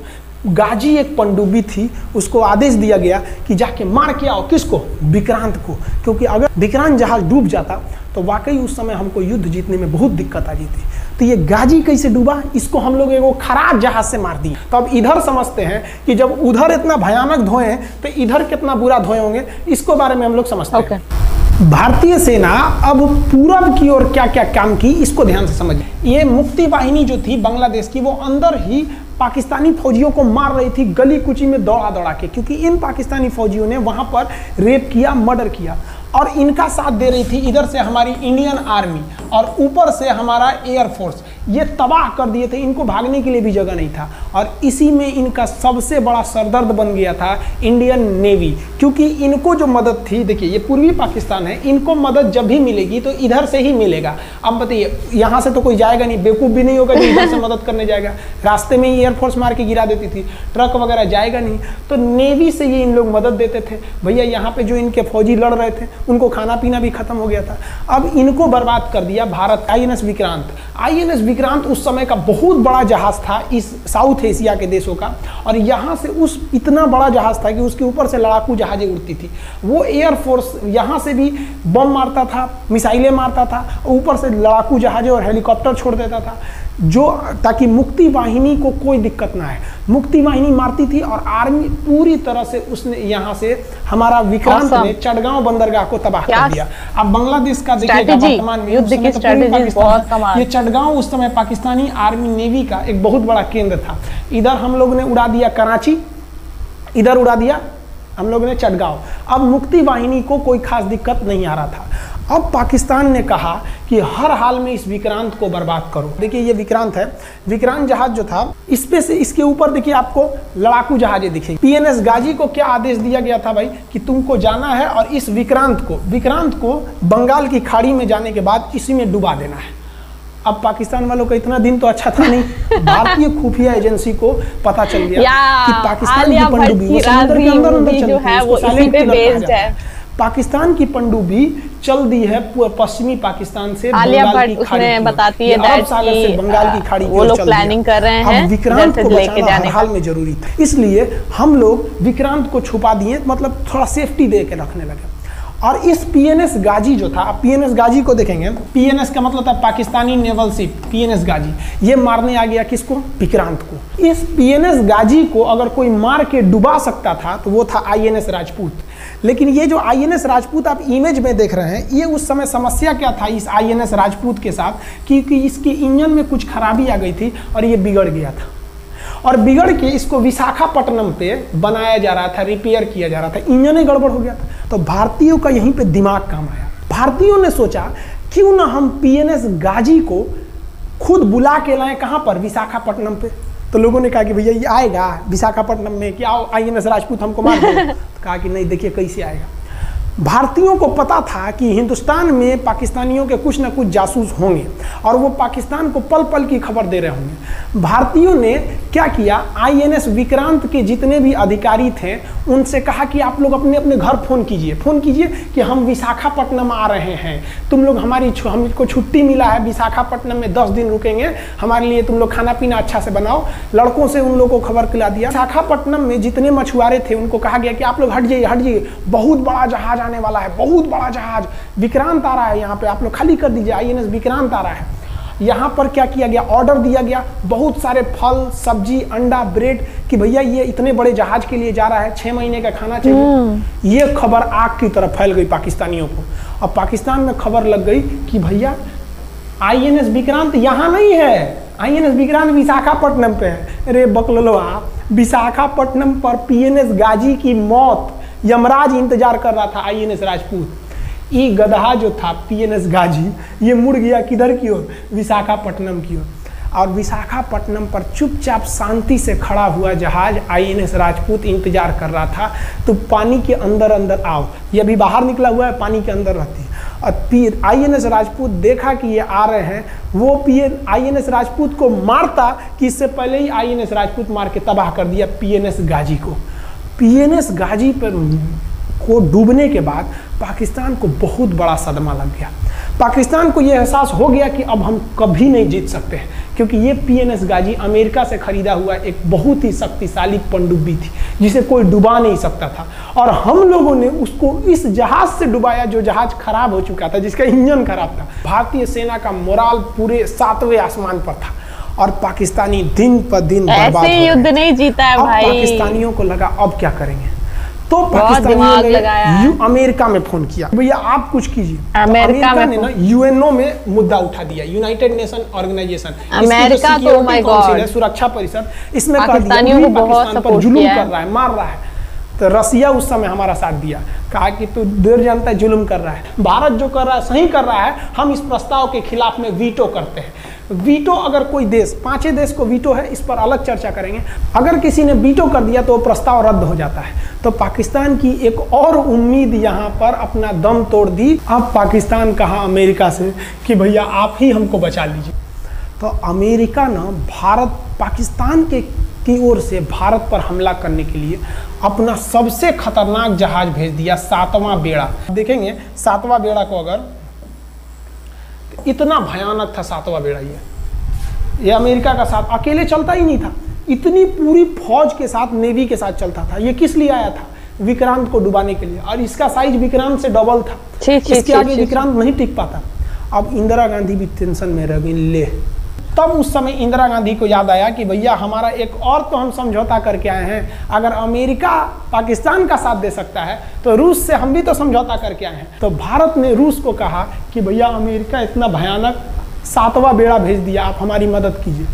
गाजी एक पंडुबी थी उसको आदेश दिया गया कि जाके मार के आओ किसको? विक्रांत को। क्योंकि अगर विक्रांत जहाज़ डूब जाता तो वाकई उस समय हमको युद्ध जीतने में बहुत दिक्कत आ जाती तो ये गाजी कैसे डूबा? इसको हम लोग एगो खराब जहाज़ से मार दिए तो अब इधर समझते हैं कि जब उधर इतना भयानक धोए हैं तो इधर कितना बुरा धोए होंगे इसको बारे में हम लोग समझते ओके हैं भारतीय सेना अब पूरब की ओर क्या क्या काम की इसको ध्यान से समझिए ये मुक्ति वाहिनी जो थी बांग्लादेश की वो अंदर ही पाकिस्तानी फौजियों को मार रही थी गली कुची में दौड़ा दौड़ा के, क्योंकि इन पाकिस्तानी फौजियों ने वहाँ पर रेप किया, मर्डर किया। और इनका साथ दे रही थी इधर से हमारी इंडियन आर्मी और ऊपर से हमारा एयरफोर्स ये तबाह कर दिए थे, इनको भागने के लिए भी जगह नहीं था। और इसी में इनका सबसे बड़ा सरदर्द बन गया था इंडियन नेवी, क्योंकि इनको जो मदद थी, देखिए, ये पूर्वी पाकिस्तान है, इनको मदद जब भी मिलेगी तो इधर से ही मिलेगा। अब बताइए, यहाँ से तो कोई जाएगा नहीं, बेवकूफ़ भी नहीं होगा जो इधर से मदद करने जाएगा। रास्ते में ही एयरफोर्स मार के गिरा देती थी, ट्रक वगैरह जाएगा नहीं। तो नेवी से ये इन लोग मदद देते थे। भैया, यहाँ पे जो इनके फौजी लड़ रहे थे, उनको खाना पीना भी खत्म हो गया था। अब इनको बर्बाद कर दिया भारत आईएनएस विक्रांत। आईएनएस विक्रांत उस समय का बहुत बड़ा जहाज़ था इस साउथ एशिया के देशों का। और यहाँ से उस इतना बड़ा जहाज़ था कि उसके ऊपर से लड़ाकू जहाजें उड़ती थी। वो एयरफोर्स यहाँ से भी बम मारता था, मिसाइलें मारता था, ऊपर से लड़ाकू जहाजें और हेलीकॉप्टर छोड़ देता था, जो ताकि मुक्ति वाहिनी को कोई दिक्कत ना है मुक्ति वाहिनी मारती थी और आर्मी पूरी तरह से उसने यहाँ से हमारा विक्रांत Awesome. ने चटगांव बंदरगाह को तबाह कर दिया। अब बांग्लादेश का देखिएगा वर्तमान में युद्ध की तो strategy पाकिस्तान बहुत कमाल। ये चटगांव उस समय पाकिस्तानी आर्मी नेवी का एक बहुत बड़ा केंद्र था। इधर हम लोग ने उड़ा दिया कराची इधर उड़ा दिया हम लोग ने चटगांव। अब मुक्ति वाहिनी को कोई खास दिक्कत नहीं आ रहा था। अब पाकिस्तान ने कहा कि हर हाल में इस विक्रांत को बर्बाद करो। देखिए ये विक्रांत है। विक्रांत जहाज़ जो था इस पे से इसके ऊपर देखिए आपको लड़ाकू जहाजें दिखेगी पीएनएस गाजी को क्या आदेश दिया गया था भाई? कि तुमको जाना है और इस विक्रांत को विक्रांत को बंगाल की खाड़ी में जाने के बाद इसी में डुबा देना है। अब पाकिस्तान वालों का इतना दिन तो अच्छा था नहीं। भारतीय खुफिया एजेंसी को पता चल गया कि पाकिस्तान की पनडुब्बी समुद्र के अंदर अंदर चलती है। पाकिस्तान की पनडुब्बी चल दी है पूरे पश्चिमी पाकिस्तान से आलिया बंगाल की भट्ट खाड़ी उसमें बताती है अरब सागर से बंगाल की खाड़ी वो लोग प्लानिंग कर रहे हैं विक्रांत को लेके जाने हाल में ज़रूरी था। इसलिए हम लोग विक्रांत को छुपा दिए मतलब थोड़ा सेफ्टी दे के रखने लगे। और इस पीएनएस गाजी जो था आप पीएनएस गाजी को देखेंगे। पीएनएस का मतलब था Pakistani naval ship PNS Ghazi. ये मारने आ गया किसको? विक्रांत को। इस पीएनएस गाजी को अगर कोई मार के डुबा सकता था तो वो था आईएनएस राजपूत। लेकिन ये जो आईएनएस राजपूत आप इमेज में देख रहे हैं, ये उस समय समस्या क्या था इस आईएनएस राजपूत के साथ? क्योंकि इसके इंजन में कुछ खराबी आ गई थी और ये बिगड़ गया था। और बिगड़ के इसको विशाखापट्टनम पे बनाया जा रहा था रिपेयर किया जा रहा था। इंजन ही गड़बड़ हो गया था। तो भारतीयों का यहीं पे दिमाग काम आया। भारतीयों ने सोचा, क्यों ना हम पीएनएस गाजी को खुद बुला के लाएँ कहाँ पर? विशाखापट्टनम पे। तो लोगों ने कहा कि भैया, ये आएगा। विशाखापट्टनम में कि आओ आई एन राजपूत हमको मार दो। तो कहा कि नहीं, देखिए कैसे आएगा। भारतीयों को पता था कि हिंदुस्तान में पाकिस्तानियों के कुछ ना कुछ जासूस होंगे और वो पाकिस्तान को पल पल की खबर दे रहे होंगे। भारतीयों ने क्या किया? आईएनएस विक्रांत के जितने भी अधिकारी थे, उनसे कहा कि आप लोग अपने अपने घर फ़ोन कीजिए। फ़ोन कीजिए कि हम विशाखापट्टनम आ रहे हैं। तुम लोग हमारी हमको छुट्टी मिला है विशाखापट्टनम में, दस दिन रुकेंगे। हमारे लिए तुम लोग खाना पीना अच्छा से बनाओ। लड़कों से उन लोगों को खबर खिला दिया। विशाखापट्टनम में जितने मछुआरे थे, उनको कहा गया कि आप लोग हट जाइए हट जाइए। बहुत बड़ा जहाज़ आने वाला है, बहुत बड़ा जहाज़। विक्रांत आ रहा है यहाँ पे, आप लोग खाली कर दीजिए। आईएनएस विक्रांत आ रहा है। यहाँ पर क्या किया गया? ऑर्डर दिया गया। बहुत सारे फल सब्ज़ी अंडा ब्रेड कि भैया ये इतने बड़े जहाज़ के लिए जा रहा है छह महीने का खाना चाहिए। ये खबर आग की तरह फैल गई पाकिस्तानियों को। और पाकिस्तान में खबर लग गई कि भैया आईएनएस विक्रांत यहाँ नहीं है। आईएनएस विक्रांत विशाखापट्टनम पे है। अरे बकलवा विशाखापट्टनम पर पीएनएस गाजी की मौत यमराज इंतज़ार कर रहा था आईएनएस राजपूत। ये गधा जो था पीएनएस गाजी, ये मुड़ गया किधर की ओर? विशाखापट्टनम की ओर। और विशाखापट्टनम पर चुपचाप शांति से खड़ा हुआ जहाज़ आईएनएस राजपूत इंतज़ार कर रहा था तो पानी के अंदर अंदर आओ। ये अभी बाहर निकला हुआ है, पानी के अंदर रहती है। और पी आईएनएस राजपूत देखा कि ये आ रहे हैं, वो पी आईएनएस राजपूत को मारता कि इससे पहले ही आईएनएस राजपूत मार के तबाह कर दिया पीएनएस गाजी को। पीएनएस गाजी पर को डूबने के बाद पाकिस्तान को बहुत बड़ा सदमा लग गया। पाकिस्तान को यह एहसास हो गया कि अब हम कभी नहीं जीत सकते हैं क्योंकि ये पीएनएस गाजी अमेरिका से खरीदा हुआ एक बहुत ही शक्तिशाली पनडुब्बी थी जिसे कोई डुबा नहीं सकता था। और हम लोगों ने उसको इस जहाज़ से डुबाया जो जहाज़ खराब हो चुका था जिसका इंजन खराब था। भारतीय सेना का मोराल पूरे सातवें आसमान पर था और पाकिस्तानी दिन पर दिन बर्बाद ऐसे युद्ध नहीं जीता है भाई। पाकिस्तानियों को लगा अब क्या करेंगे? तो पाकिस्तानियों ने अमेरिका में फ़ोन किया। भैया आप कुछ कीजिए। तो अमेरिका में ने ना यूएनओ में मुद्दा उठा दिया। यूनाइटेड नेशन ऑर्गेनाइजेशन अमेरिका तो, council God। है, सुरक्षा परिषद इसमें पाकिस्तानियों को बहुत support जुलूम कर रहा है मार रहा है। तो रसिया उस समय हमारा साथ दिया। कहा कि तू देर जानता है जुल्म कर रहा है। भारत जो कर रहा है सही कर रहा है। हम इस प्रस्ताव के खिलाफ में वीटो करते हैं। वीटो अगर कोई देश, पांचे देश को वीटो है, इस पर अलग चर्चा करेंगे। अगर किसी ने वीटो कर दिया तो वो प्रस्ताव रद्द हो जाता है। तो पाकिस्तान की एक और उम्मीद यहाँ पर अपना दम तोड़ दी। अब पाकिस्तान कहा अमेरिका से कि भैया आप ही हमको बचा लीजिए। तो अमेरिका ना भारत, पाकिस्तान के, की ओर से भारत पर हमला करने के लिए अपना सबसे खतरनाक जहाज़ भेज दिया सातवां बेड़ा। देखेंगे, सातवां बेड़ा को अगर इतना भयानक था सातवां बेड़ा ये। ये अमेरिका का साथ अकेले चलता ही नहीं था। इतनी पूरी फौज के साथ नेवी के साथ चलता था। ये किस लिए आया था? विक्रांत को डुबाने के लिए। और इसका साइज़ विक्रांत से डबल था। इसके आगे विक्रांत नहीं टिक पाता। अब इंदिरा गांधी भी टेंशन में रह गई। ले। तब उस समय इंदिरा गांधी को याद आया कि भैया, हमारा एक और तो हम समझौता करके आए हैं। अगर अमेरिका पाकिस्तान का साथ दे सकता है तो रूस से हम भी तो समझौता करके आए हैं। तो भारत ने रूस को कहा कि भैया, अमेरिका इतना भयानक सातवां बेड़ा भेज दिया, आप हमारी मदद कीजिए।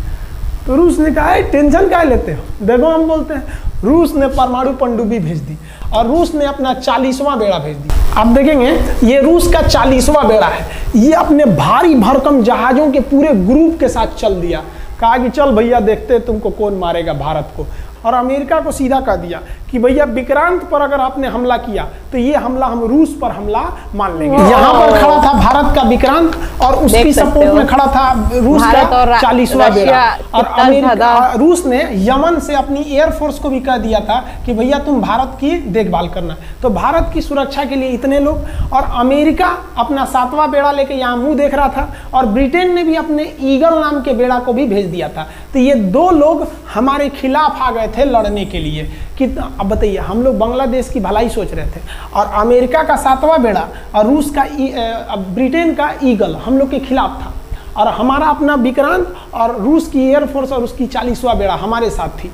तो रूस ने कहा टेंशन क्या लेते हो? देखो हम बोलते हैं, रूस ने परमाणु पनडुब्बी भेज दी। और रूस ने अपना चालीसवां बेड़ा भेज दिया। आप देखेंगे, ये रूस का चालीसवां बेड़ा है। ये अपने भारी भरकम जहाजों के पूरे ग्रुप के साथ चल दिया। कहा कि, चल भैया, देखते तुमको कौन मारेगा भारत को। और अमेरिका को सीधा कह दिया कि भैया विक्रांत पर अगर आपने हमला किया तो ये हमला हम रूस पर हमला मान लेंगे। यहाँ पर खड़ा था भारत का विक्रांत और उसकी सपोर्ट में खड़ा था रूस का चालीसवा बेड़ा। और अमेरिका रूस ने यमन से अपनी एयरफोर्स को भी कह दिया था कि भैया तुम भारत की देखभाल करना। तो भारत की सुरक्षा के लिए इतने लोग और अमेरिका अपना सातवां बेड़ा लेके यहाँ मुँह देख रहा था और ब्रिटेन ने भी अपने ईगल नाम के बेड़ा को भी भेज दिया था। तो ये दो लोग हमारे खिलाफ आ गए थे लड़ने के लिए कितना अब बताइए, हम लोग बांग्लादेश की भलाई सोच रहे थे और अमेरिका का सातवां बेड़ा और रूस का ब्रिटेन का ईगल हम लोग के खिलाफ था। और हमारा अपना विक्रांत और रूस की एयरफोर्स और उसकी चालीसवा बेड़ा हमारे साथ थी।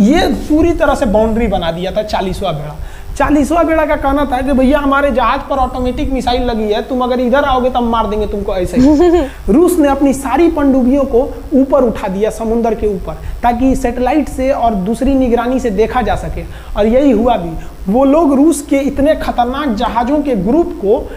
ये पूरी तरह से बाउंड्री बना दिया था चालीसवा बेड़ा। चालीसवा बेड़ा का कहना था कि भैया हमारे जहाज़ पर ऑटोमेटिक मिसाइल लगी है तुम अगर इधर आओगे तो हम मार देंगे तुमको ऐसे ही। रूस ने अपनी सारी पनडुब्बियों को ऊपर उठा दिया समुद्र के ऊपर ताकि सैटेलाइट से और दूसरी निगरानी से देखा जा सके। और यही हुआ भी। वो लोग रूस के इतने खतरनाक जहाजों के ग्रुप को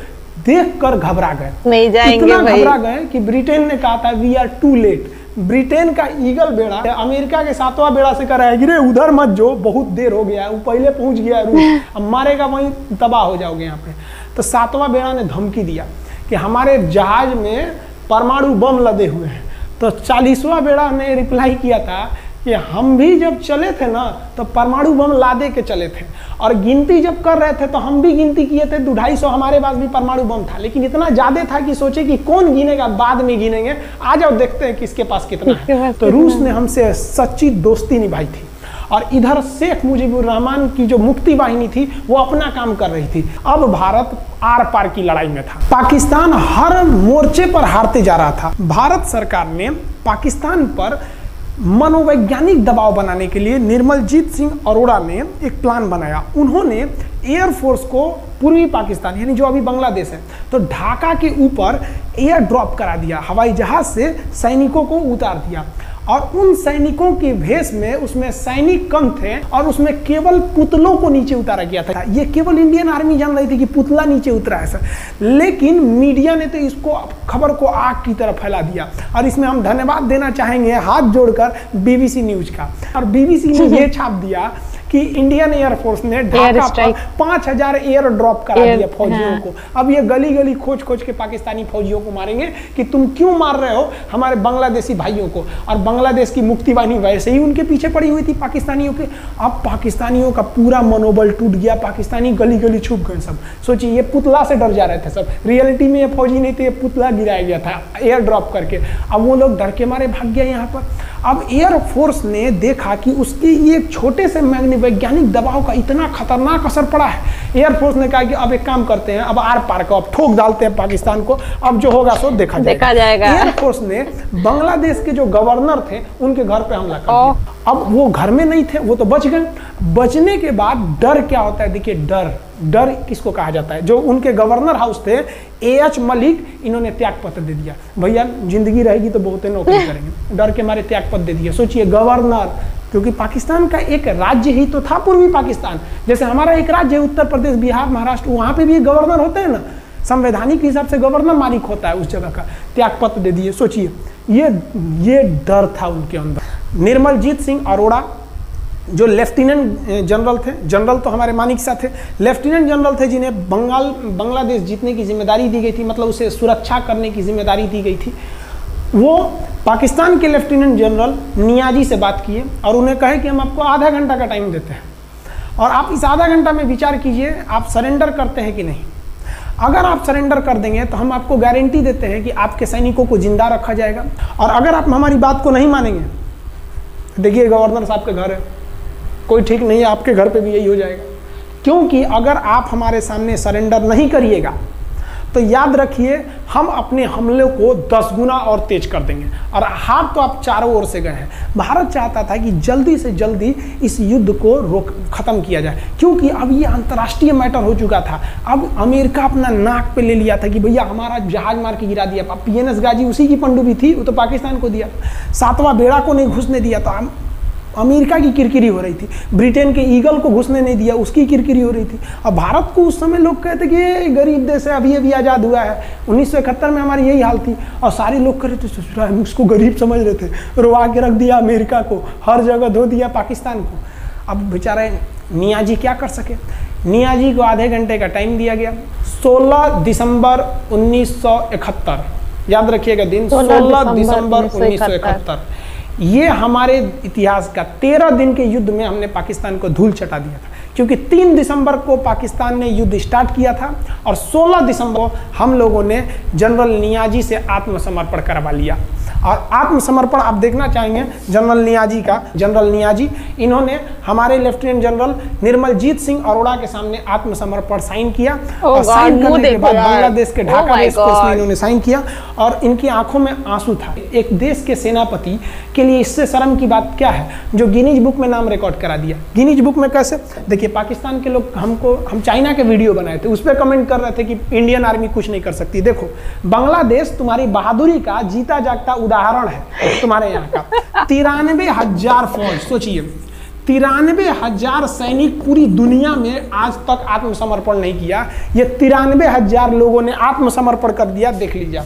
देख कर घबरा गए। नहीं जाएँगे इतना घबरा गए कि ब्रिटेन ने कहा था we are too late Britain का ईगल बेड़ा अमेरिका के सातवां बेड़ा से कर गिरे उधर मत जो बहुत देर हो गया है वो पहले पहुँच गया है रूस अब मारेगा वहीं तबाह हो जाओगे यहाँ पे। तो सातवां बेड़ा ने धमकी दिया कि हमारे जहाज़ में परमाणु बम लदे हुए हैं। तो चालीसवां बेड़ा ने रिप्लाई किया था कि हम भी जब चले थे ना तो परमाणु बम लादे के चले थे। और गिनती जब कर रहे थे तो हम भी गिनती किए थे। दो ढाई सौ हमारे पास भी परमाणु बम था। लेकिन इतना ज़्यादा था कि सोचे कि कौन गिनेगा बाद में गिनेंगे। आ जाओ देखते हैं किसके पास कितना है। तो रूस ने हमसे सच्ची दोस्ती निभाई थी। और इधर शेख मुजीबुर रहमान की जो मुक्ति वाहिनी थी वो अपना काम कर रही थी। अब भारत आर पार की लड़ाई में था। पाकिस्तान हर मोर्चे पर हारते जा रहा था। भारत सरकार ने पाकिस्तान पर मनोवैज्ञानिक दबाव बनाने के लिए निर्मलजीत सिंह अरोड़ा ने एक प्लान बनाया। उन्होंने एयरफोर्स को पूर्वी पाकिस्तान, यानी जो अभी बांग्लादेश है तो ढाका के ऊपर एयर ड्रॉप करा दिया। हवाई जहाज़ से सैनिकों को उतार दिया। और उन सैनिकों के भेष में उसमें सैनिक कम थे और उसमें केवल पुतलों को नीचे उतारा गया था। ये केवल इंडियन आर्मी जान रही थी कि पुतला नीचे उतरा है सर। लेकिन मीडिया ने तो इसको खबर को आग की तरह फैला दिया। और इसमें हम धन्यवाद देना चाहेंगे हाथ जोड़कर बीबीसी न्यूज़ का। और बीबीसी ने यह छाप दिया कि इंडियन एयरफोर्स ने ढाका पर strike. पाँच हज़ार एयर ड्रॉप करा दिया फौजियों हाँ। को। अब ये गली गली खोज खोज के पाकिस्तानी फौजियों को मारेंगे कि तुम क्यों मार रहे हो हमारे बांग्लादेशी भाइयों को? और बांग्लादेश की मुक्ति वाहिनी वैसे ही उनके पीछे पड़ी हुई थी पाकिस्तानियों के। अब पाकिस्तानियों का पूरा मनोबल टूट गया पाकिस्तानी गली गली छुप गए सब। सोचिए ये पुतला से डर जा रहे थे सब। रियलिटी में ये फौजी नहीं थे ये पुतला गिराया गया था एयर ड्रॉप करके। अब वो लोग डर के मारे भाग गए यहाँ पर। अब एयर फोर्स ने देखा कि उसके ये एक छोटे से वैज्ञानिक दबाव का इतना खतरनाक असर पड़ा है। एयरफोर्स ने कहा कि अब एक काम करते हैं अब आर पार को अब ठोक डालते हैं पाकिस्तान को अब जो होगा सो देखा जाएगा। देखा जाएगा। एयरफोर्स ने बांग्लादेश के जो गवर्नर थे उनके घर पे हमला कर दिया। अब वो घर में नहीं थे वो तो बच गए। बचने के बाद डर क्या होता है? देखिए डर। डर किसको कहा जाता है? जो उनके गवर्नर हाउस थे ए एच मलिक इन्होंने त्याग पत्र दे दिया। भैया ज़िंदगी रहेगी तो बहुत नौकरी करेंगे। डर के मारे त्याग पत्र दे दिया। सोचिए गवर्नर क्योंकि पाकिस्तान का एक राज्य ही तो था पूर्वी पाकिस्तान। जैसे हमारा एक राज्य है उत्तर प्रदेश बिहार महाराष्ट्र वहाँ पे भी एक गवर्नर होते हैं ना? संवैधानिक हिसाब से गवर्नर मालिक होता है उस जगह का। त्याग पत्र दे दिए। सोचिए ये ये डर था उनके अंदर। निर्मलजीत सिंह अरोड़ा जो लेफ्टिनेंट जनरल थे। जनरल तो हमारे मानिक साथ थे। लेफ्टिनेंट जनरल थे जिन्हें बंगाल, बांग्लादेश जीतने की ज़िम्मेदारी दी गई थी मतलब उसे सुरक्षा करने की ज़िम्मेदारी दी गई थी। वो पाकिस्तान के लेफ्टिनेंट जनरल नियाजी से बात किए और उन्हें कहे कि हम आपको आधा घंटा का टाइम देते हैं। और आप इस आधा घंटा में विचार कीजिए, आप सरेंडर करते हैं कि नहीं। अगर आप सरेंडर कर देंगे तो हम आपको गारंटी देते हैं कि आपके सैनिकों को ज़िंदा रखा जाएगा। और अगर आप हमारी बात को नहीं मानेंगे, देखिए गवर्नर साहब के घर है। कोई ठीक नहीं है, आपके घर पे भी यही हो जाएगा। क्योंकि अगर आप हमारे सामने सरेंडर नहीं करिएगा तो याद रखिए, हम अपने हमले को दस गुना और तेज कर देंगे। और हार तो आप चारों ओर से गए हैं। भारत चाहता था कि जल्दी से जल्दी इस युद्ध को रोक, खत्म किया जाए। क्योंकि अब ये अंतर्राष्ट्रीय मैटर हो चुका था। अब अमेरिका अपना नाक पे ले लिया था कि भैया, हमारा जहाज़ मार के गिरा दिया। पी एन गाजी उसी की पंडुबी थी, वो तो पाकिस्तान को दिया। सातवां बेड़ा को नहीं घुसने दिया। हम अमेरिका की किरकिरी हो रही थी। ब्रिटेन के ईगल को घुसने नहीं दिया उसकी किरकिरी हो रही थी। अब भारत को उस समय लोग कहते कि ये गरीब देश है अभी अभी आज़ाद हुआ है। उन्नीस सौ इकहत्तर में हमारी यही हाल थी। और सारे लोग कह रहे थे ससुरा हम उसको गरीब समझ रहे थे। रोवा के रख दिया अमेरिका को हर जगह धो दिया पाकिस्तान को। अब बेचारे नियाजी क्या कर सके? नियाजी को आधे घंटे का टाइम दिया गया। 16 दिसंबर 1971 याद रखिएगा दिन 16 16 दिसंबर दिसंबर 1971 ये हमारे इतिहास का तेरह दिन के युद्ध में हमने पाकिस्तान को धूल चटा दिया था। क्योंकि तीन दिसंबर को पाकिस्तान ने युद्ध स्टार्ट किया था और 16 दिसंबर को हम लोगों ने जनरल नियाजी से आत्मसमर्पण करवा लिया। और आत्मसमर्पण आप देखना चाहेंगे जनरल नियाजी का जनरल नियाजी इन्होंने हमारे लेफ्टिनेंट जनरल निर्मलजीत सिंह अरोड़ा के सामने आत्मसमर्पण साइन किया Oh और साइन करने के बाद बांग्लादेश के Oh ढाका my में God। इन्होंने साइन किया और इनकी आँखों में आँसू था। एक देश के सेनापति के लिए इससे शर्म की बात क्या है? जो गिनीज बुक में नाम रिकॉर्ड करा दिया। गिनीज बुक में कैसे? देखिए पाकिस्तान के लोग हमको, हम चाइना के वीडियो बनाए थे, उस पर कमेंट कर रहे थे कि इंडियन आर्मी कुछ नहीं कर सकती। देखो, बांग्लादेश तुम्हारी बहादुरी का जीता जागता उदाहरण है तुम्हारे यहाँ का। तिरानवे हज़ार फौज, सोचिए तिरानवे हज़ार सैनिक पूरी दुनिया में आज तक आत्मसमर्पण नहीं किया। ये तिरानवे हज़ार लोगों ने आत्मसमर्पण कर दिया, देख लीजिए।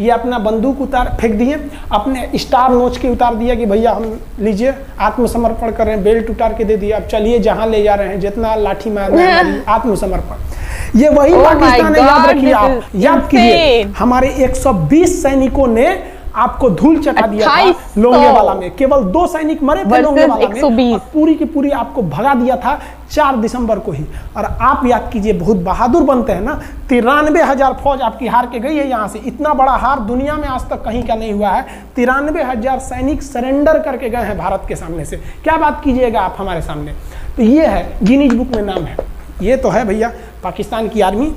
ये अपना बंदूक उतार फेंक दिए। अपने स्टार नोच के उतार दिया कि भैया हम लीजिए आत्मसमर्पण कर रहे हैं बेल्ट उतार के दे दिया। अब चलिए जहाँ ले जा रहे हैं जितना लाठी मार रहे हैं आत्मसमर्पण। ये वही Oh पाकिस्तान है याद रखिए आप याद कीजिए. हमारे 120 सैनिकों ने आपको धूल चटा दिया था 2800 लोंगेवाला में। केवल दो सैनिक मरे थे Versus लोंगेवाला में पूरी की पूरी आपको भगा दिया था चार दिसंबर को ही। और आप याद कीजिए बहुत बहादुर बनते हैं ना। तिरानवे हज़ार फौज आपकी हार के गई है यहाँ से। इतना बड़ा हार दुनिया में आज तक कहीं का नहीं हुआ है। तिरानवे हज़ार सैनिक सरेंडर करके गए हैं भारत के सामने से। क्या बात कीजिएगा आप हमारे सामने। तो ये है गिनीज बुक में नाम है। ये तो है भैया पाकिस्तान की आर्मी।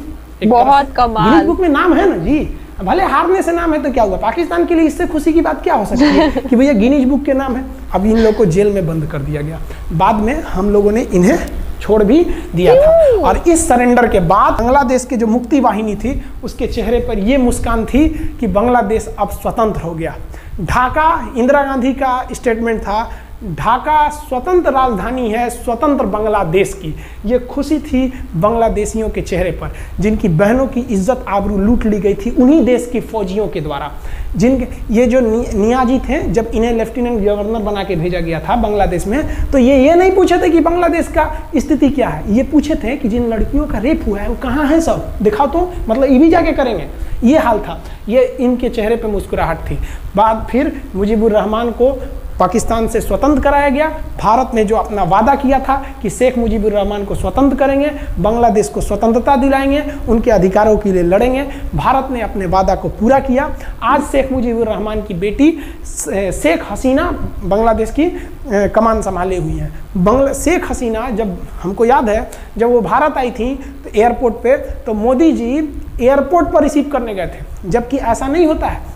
बहुत कमाल। गिनीज बुक में नाम है ना? जी। भले हारने से नाम है तो क्या हुआ? पाकिस्तान के लिए इससे खुशी की बात क्या हो सकती है? कि भैया गिनीज बुक के नाम है। अब इन लोग को जेल में बंद कर दिया गया। बाद में हम लोगों ने इन्हें छोड़ भी दिया था। और इस सरेंडर के बाद बांग्लादेश के जो मुक्ति वाहिनी थी उसके चेहरे पर ये मुस्कान थी कि बांग्लादेश अब स्वतंत्र हो गया। ढाका इंदिरा गांधी का स्टेटमेंट था ढाका स्वतंत्र राजधानी है स्वतंत्र बांग्लादेश की। ये खुशी थी बांग्लादेशियों के चेहरे पर जिनकी बहनों की इज़्ज़त आबरू लूट ली गई थी उन्हीं देश की फौजियों के द्वारा। जिन ये जो नि, नियाजी थे जब इन्हें लेफ्टिनेंट गवर्नर बना के भेजा गया था बांग्लादेश में तो ये ये नहीं पूछे थे कि बांग्लादेश का स्थिति क्या है। ये पूछे थे कि जिन लड़कियों का रेप हुआ है वो कहाँ है सब? दिखाओ तो मतलब ये भी जाके करेंगे। ये हाल था। ये इनके चेहरे पर मुस्कुराहट थी। बाद फिर मुजीबुर रहमान को पाकिस्तान से स्वतंत्र कराया गया। भारत ने जो अपना वादा किया था कि शेख मुजीबुर रहमान को स्वतंत्र करेंगे, बांग्लादेश को स्वतंत्रता दिलाएँगे, उनके अधिकारों के लिए लड़ेंगे, भारत ने अपने वादा को पूरा किया। आज शेख मुजीबुर रहमान की बेटी शेख हसीना बांग्लादेश की कमान संभाले हुई हैं। बंगला, शेख हसीना जब, हमको याद है, जब वो भारत आई थी तो एयरपोर्ट पे तो मोदी जी एयरपोर्ट पर रिसीव करने गए थे। जबकि ऐसा नहीं होता है।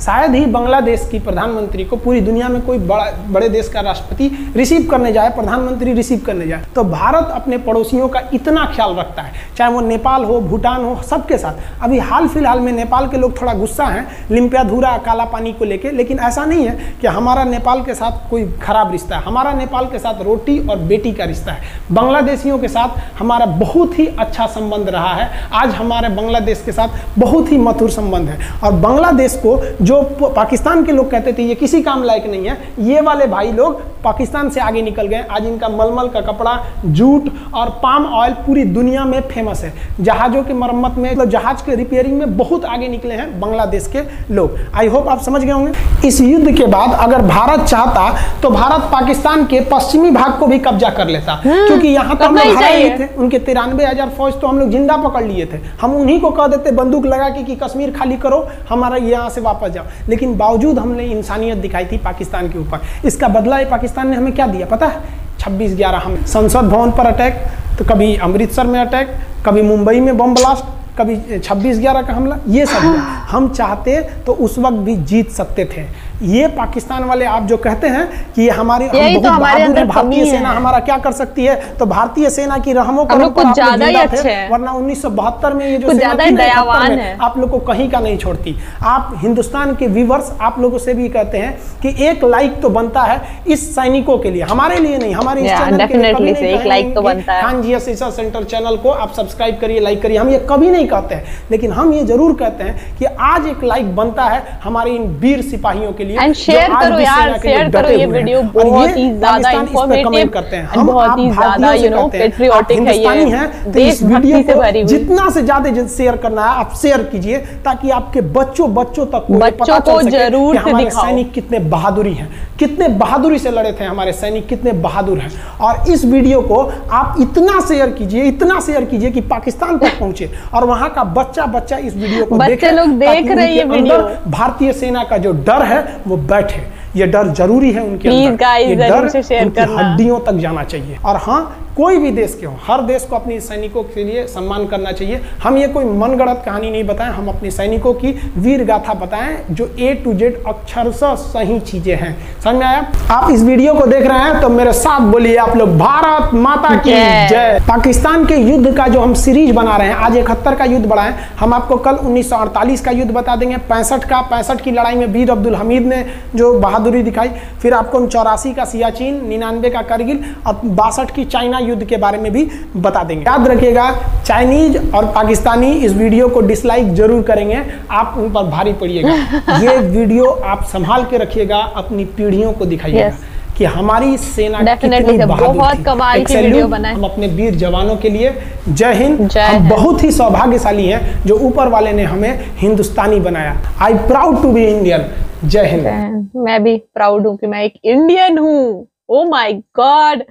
शायद ही बांग्लादेश की प्रधानमंत्री को पूरी दुनिया में कोई बड़ा, बड़े देश का राष्ट्रपति रिसीव करने जाए, प्रधानमंत्री रिसीव करने जाए तो भारत अपने पड़ोसियों का इतना ख्याल रखता है, चाहे वो नेपाल हो, भूटान हो, सबके साथ। अभी हाल फ़िलहाल में नेपाल के लोग थोड़ा गुस्सा हैं लिम्पियाधूरा काला पानी को लेकर लेकिन ऐसा नहीं है कि हमारा नेपाल के साथ कोई खराब रिश्ता है। हमारा नेपाल के साथ रोटी और बेटी का रिश्ता है। बांग्लादेशियों के साथ हमारा बहुत ही अच्छा संबंध रहा है। आज हमारे बांग्लादेश के साथ बहुत ही मधुर संबंध है। और बांग्लादेश को जो पाकिस्तान के लोग कहते थे ये किसी काम लायक नहीं है। ये वाले भाई लोग पाकिस्तान से आगे निकल गए। आज इनका मलमल का कपड़ा जूट और पाम ऑयल पूरी दुनिया में फ़ेमस है। जहाज़ों की मरम्मत में मतलब जहाज़ के रिपेयरिंग में बहुत आगे निकले हैं बांग्लादेश के लोग। आई होप आप समझ गए होंगे। इस युद्ध के बाद अगर भारत चाहता तो भारत पाकिस्तान के पश्चिमी भाग को भी कब्जा कर लेता। हम्म, क्योंकि यहाँ तो हम लोग हराए थे। उनके तिरानवे हज़ार फौज तो हम लोग ज़िंदा पकड़ लिए थे। हम उन्हीं को कह देते बंदूक लगा के कि कश्मीर खाली करो हमारा यहाँ से वापस जाओ। लेकिन बावजूद हमने इंसानियत दिखाई थी पाकिस्तान के ऊपर। इसका बदला पाकिस्तान ने हमें क्या दिया पता है? छब्बीस ग्यारह हम संसद भवन पर अटैक तो कभी अमृतसर में अटैक, कभी मुंबई में बम ब्लास्ट कभी छब्बीस ग्यारह का हमला, ये सब हम चाहते तो उस वक्त भी जीत सकते थे। ये पाकिस्तान वाले आप जो कहते हैं कि हमारी हम तो हमारे भारतीय सेना हमारा क्या कर सकती है? तो भारतीय सेना की रहमों को कुछ ज़्यादा ही अच्छे वरना उन्नीस सौ बहत्तर में ये जो ज़्यादा दयावान है। आप लोग को कहीं का नहीं छोड़ती। आप हिंदुस्तान के व्यूवर्स आप लोगों से भी कहते हैं कि एक लाइक तो बनता है इस सैनिकों के लिए। हमारे लिए नहीं हमारे इस चैनल के लिए एक लाइक तो बनता है। खान जी सेंटर चैनल को आप सब्सक्राइब करिए लाइक करिए। हम ये कभी नहीं कहते हैं लेकिन हम ये ज़रूर कहते हैं कि आज एक लाइक बनता है हमारे इन वीर सिपाहियों के लिए एंड शेयर करो यार शेयर करो ये वीडियो बहुत ही ज़्यादा इंफॉर्मेटिव करते हैं। हम बहुत ही ज़्यादा यू नो पेट्रियोटिक है। ये। है तो इस वीडियो को जितना से ज़्यादा शेयर करना है आप शेयर कीजिए ताकि आपके बच्चों बच्चों तक बच्चों को ज़रूर हमारे सैनिक कितने बहादुरी हैं कितने बहादुरी से लड़े थे हमारे सैनिक कितने बहादुर हैं। और इस वीडियो को आप इतना शेयर कीजिए इतना शेयर कीजिए कि पाकिस्तान तक पहुँचे और वहाँ का बच्चा बच्चा इस वीडियो को देखे लोग देख रहे हैं वीडियो। भारतीय सेना का जो डर है वो बैठे। ये डर ज़रूरी है उनके अंदर। ये डर उनकी हड्डियों तक जाना चाहिए। और हाँ कोई भी देश के हो हर देश को अपने सैनिकों के लिए सम्मान करना चाहिए। हम ये कोई मनगढ़ंत कहानी नहीं बताएँ हम अपने सैनिकों की वीर गाथा बताएँ जो ए टू जेड अक्षरशः सही चीज़ें हैं। समझ में आया? आप इस वीडियो को देख रहे हैं तो मेरे साथ बोलिए आप लोग भारत माता की जय। पाकिस्तान के युद्ध का जो हम सीरीज़ बना रहे हैं आज इकहत्तर का युद्ध बढ़ाए हम आपको कल उन्नीस सौ अड़तालीस का युद्ध बता देंगे। पैंसठ का पैंसठ की लड़ाई में वीर अब्दुल हमीद ने जो बहादुरी दिखाई फिर आपको चौरासी का सियाचिन निन्यानवे का करगिल और बासठ की चाइना युद्ध के बारे में भी बता देंगे। याद रखिएगा चाइनीज़ और पाकिस्तानी इस वीडियो को डिसलाइक ज़रूर करेंगे। आप उन पर भारी पड़िएगा। ये वीडियो आप संभाल के रखिएगा अपनी पीढ़ियों को दिखाइएगा yes. कि हमारी सेना कितनी बहुत कमाल की वीडियो बनाए हम अपने वीर जवानों के लिए। जय हिंद। हम बहुत ही सौभाग्यशाली हैं जो ऊपर वाले ने हमें हिंदुस्तानी बनाया। I proud to be Indian Jai Hind. मैं भी प्राउड हूँ कि मैं एक इंडियन हूँ। ओ माय गॉड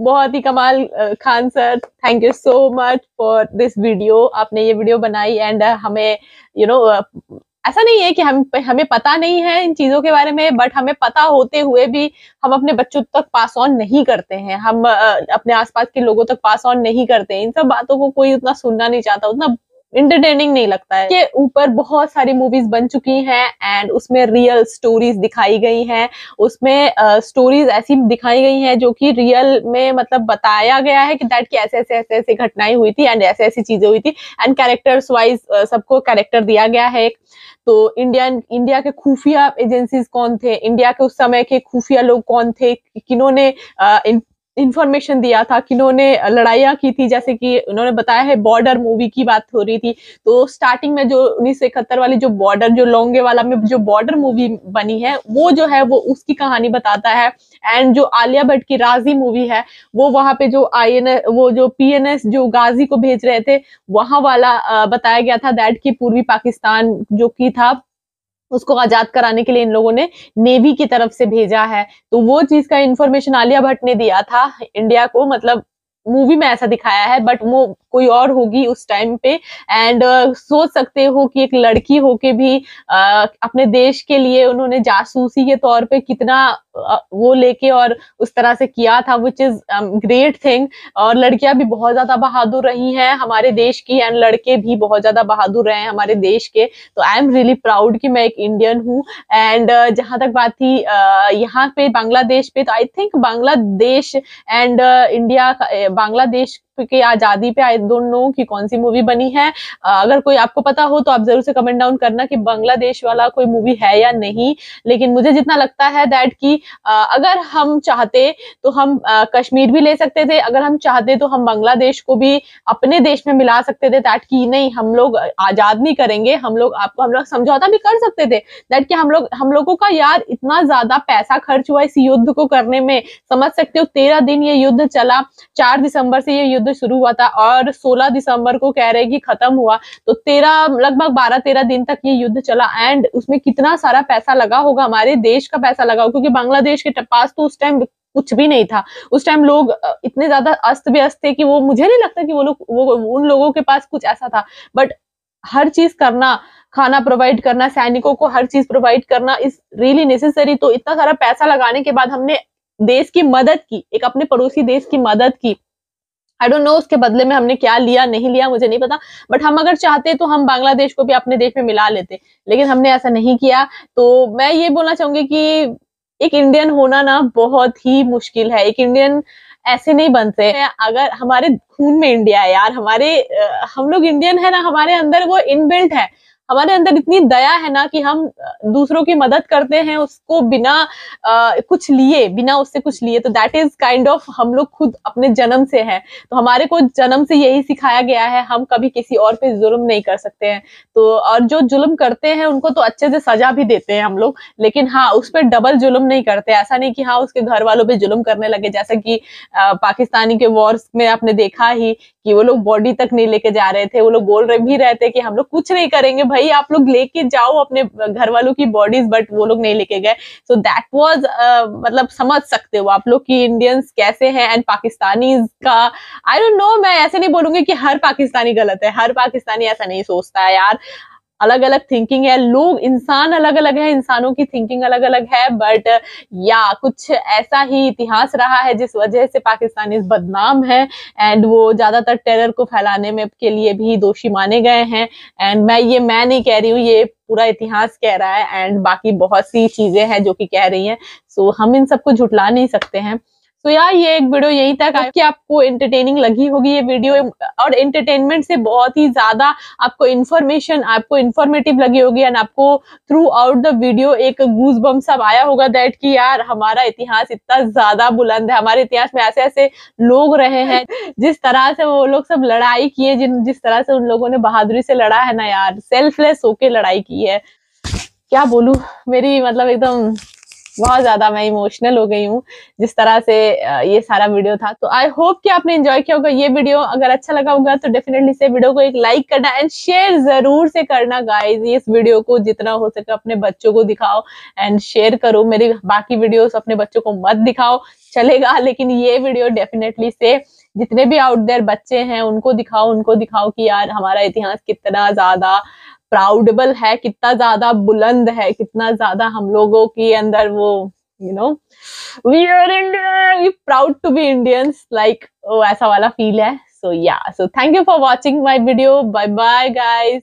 बहुत ही कमाल Khan sir thank you so much for this video आपने ये वीडियो बनाई एंड हमें यू you नो know, ऐसा नहीं है कि हम हमें पता नहीं है इन चीज़ों के बारे में बट हमें पता होते हुए भी हम अपने बच्चों तक पास ऑन नहीं करते हैं। हम अपने आसपास के लोगों तक पास ऑन नहीं करते इन सब बातों को कोई उतना सुनना नहीं चाहता उतना इंटरटेनिंग नहीं लगता है। के ऊपर बहुत सारी मूवीज़ बन चुकी हैं एंड उसमें रियल स्टोरीज दिखाई गई हैं। उसमें स्टोरीज uh, ऐसी दिखाई गई हैं जो कि रियल में मतलब बताया गया है कि दैट की ऐसे ऐसे ऐसे ऐसे घटनाएँ हुई थी एंड ऐसे ऐसी चीज़ें हुई थी एंड कैरेक्टर्स वाइज सबको कैरेक्टर दिया गया है एक। तो इंडियन इंडिया के खुफिया एजेंसीज कौन थे? इंडिया के उस समय के खुफिया लोग कौन थे? किन्होंने इंफॉर्मेशन दिया था किन्होंने लड़ाइयाँ की थी, जैसे कि उन्होंने बताया है बॉर्डर मूवी की बात हो रही थी। तो स्टार्टिंग में जो उन्नीस सौ इकहत्तर वाली जो बॉर्डर जो लोंगे वाला में जो बॉर्डर मूवी बनी है, वो जो है, वो उसकी कहानी बताता है। एंड जो आलिया भट्ट की राज़ी मूवी है, वो वहाँ पे जो आई वो जो पीएनएस जो गाजी को भेज रहे थे, वहाँ वाला बताया गया था दैट की पूर्वी पाकिस्तान जो की था उसको आज़ाद कराने के लिए इन लोगों ने नेवी की तरफ़ से भेजा है। तो वो चीज़ का इंफॉर्मेशन आलिया भट्ट ने दिया था इंडिया को मतलब मूवी में ऐसा दिखाया है बट वो कोई और होगी उस टाइम पे। एंड uh, सोच सकते हो कि एक लड़की होके भी uh, अपने देश के लिए उन्होंने जासूसी के तौर पे कितना uh, वो लेके और उस तरह से किया था विच इज़ ग्रेट थिंग और लड़कियाँ भी बहुत ज़्यादा बहादुर रही हैं हमारे देश की एंड लड़के भी बहुत ज़्यादा बहादुर रहे हैं हमारे देश के। तो आई एम रियली प्राउड कि मैं एक इंडियन हूँ। एंड uh, जहाँ तक बात थी uh, यहाँ पे बांग्लादेश पे तो I think Bangladesh and India Bangladesh की आज़ादी पे आई डोंट नो कि कौन सी मूवी बनी है। अगर कोई आपको पता हो तो आप ज़रूर से कमेंट डाउन करना कि बांग्लादेश वाला कोई मूवी है या नहीं। लेकिन मुझे जितना लगता है दैट कि अगर हम चाहते तो हम कश्मीर भी ले सकते थे। अगर हम चाहते तो हम बांग्लादेश को भी अपने देश में मिला सकते थे। दैट की नहीं, हम लोग आज़ाद नहीं करेंगे। हम लोग आपको, हम लोग समझौता भी कर सकते थे। दैट कि हम लोग, हम लोगों का यार इतना ज़्यादा पैसा खर्च हुआ इस युद्ध को करने में। समझ सकते हो, तेरह दिन ये युद्ध चला। चार दिसंबर से ये युद्ध युद्ध शुरू हुआ था और 16 दिसंबर को कह रहे कि खत्म हुआ। तो तेरह, लगभग बारह, तेरह दिन तक ये युद्ध चला। एंड उसमें कितना सारा पैसा लगा होगा? हमारे देश का पैसा लगा होगा, क्योंकि बांग्लादेश के पास तो उस टाइम कुछ भी नहीं था। उस टाइम लोग इतने ज़्यादा अस्त व्यस्त थे कि वो, मुझे नहीं लगता कि वो लोग, वो, उन लोगों के पास कुछ ऐसा था। बट हर चीज़ करना, खाना प्रोवाइड करना, सैनिकों को हर चीज़ प्रोवाइड करना इज़ रियली नेसेसरी तो इतना सारा पैसा लगाने के बाद हमने देश की मदद की, एक अपने पड़ोसी देश की मदद की। आई डोंट नो उसके बदले में हमने क्या लिया, नहीं लिया, मुझे नहीं पता। बट हम अगर चाहते तो हम बांग्लादेश को भी अपने देश में मिला लेते। लेकिन हमने ऐसा नहीं किया। तो मैं ये बोलना चाहूँगी कि एक इंडियन होना ना बहुत ही मुश्किल है। एक इंडियन ऐसे नहीं बनते। अगर हमारे खून में इंडिया है यार, हमारे हम लोग इंडियन है ना, हमारे अंदर वो इनबिल्ट है। हमारे अंदर इतनी दया है ना कि हम दूसरों की मदद करते हैं उसको बिना आ, कुछ लिए बिना उससे कुछ लिए। तो दैट इज़ काइंड ऑफ़ हम लोग खुद अपने जन्म से हैं। तो हमारे को जन्म से यही सिखाया गया है हम कभी किसी और पे जुल्म नहीं कर सकते हैं। तो और जो जुल्म करते हैं उनको तो अच्छे से सजा भी देते हैं हम लोग। लेकिन हाँ उस पर डबल जुल्म नहीं करते। ऐसा नहीं कि हाँ उसके घर वालों पर जुल्म करने लगे। जैसा कि पाकिस्तानी के वॉर्स में आपने देखा ही कि वो लोग बॉडी तक नहीं लेके जा रहे थे। वो लोग बोल रहे भी रहते कि हम लोग कुछ नहीं करेंगे भाई, आप लोग लेके जाओ अपने घर वालों की बॉडीज बट वो लोग नहीं लेके गए। सो दैट वॉज़ मतलब समझ सकते हो आप लोग की इंडियंस कैसे हैं एंड पाकिस्तानी का आई डोंट नो मैं ऐसे नहीं बोलूँगी कि हर पाकिस्तानी गलत है, हर पाकिस्तानी ऐसा नहीं सोचता है यार। अलग अलग थिंकिंग है। लोग इंसान अलग अलग है इंसानों की थिंकिंग अलग अलग है बट या कुछ ऐसा ही इतिहास रहा है जिस वजह से पाकिस्तानी बदनाम है एंड वो ज़्यादातर टेरर को फैलाने में के लिए भी दोषी माने गए हैं। एंड मैं ये मैं नहीं कह रही हूँ ये पूरा इतिहास कह रहा है एंड बाकी बहुत सी चीज़ें हैं जो कि कह रही हैं। सो so, हम इन सबको झुटला नहीं सकते हैं। तो यार ये एक वीडियो यहीं तक कि आपको एंटरटेनिंग लगी होगी ये वीडियो और एंटरटेनमेंट से बहुत ही ज़्यादा आपको इन्फॉर्मेशन आपको इन्फॉर्मेटिव लगी होगी एंड आपको थ्रू आउट द वीडियो एक गूज बम सब आया होगा दैट कि यार हमारा इतिहास इतना ज़्यादा बुलंद है हमारे इतिहास में ऐसे ऐसे लोग रहे हैं जिस तरह से वो लोग सब लड़ाई किए जिन जिस तरह से उन लोगों ने बहादुरी से लड़ा है ना यार सेल्फलेस होके लड़ाई की है। क्या बोलू मेरी मतलब एकदम बहुत ज़्यादा मैं इमोशनल हो गई हूँ, जिस तरह से ये सारा वीडियो था। तो आई होप कि आपने एंजॉय किया होगा ये वीडियो। अगर अच्छा लगा होगा तो डेफिनेटली से वीडियो को एक लाइक करना एंड शेयर ज़रूर से करना गाइज़ इस वीडियो को जितना हो सके अपने बच्चों को दिखाओ एंड शेयर करो। मेरी बाकी वीडियो अपने बच्चों को मत दिखाओ, चलेगा, लेकिन ये वीडियो डेफिनेटली से जितने भी आउट देयर बच्चे हैं, उनको दिखाओ उनको दिखाओ कि यार हमारा इतिहास कितना ज़्यादा प्राउडेबल है, कितना ज़्यादा बुलंद है, कितना ज़्यादा हम लोगों के अंदर वो you know we are Indian we proud to be Indians like ऐसा वाला फील है। So yeah so thank you for watching my video bye bye guys.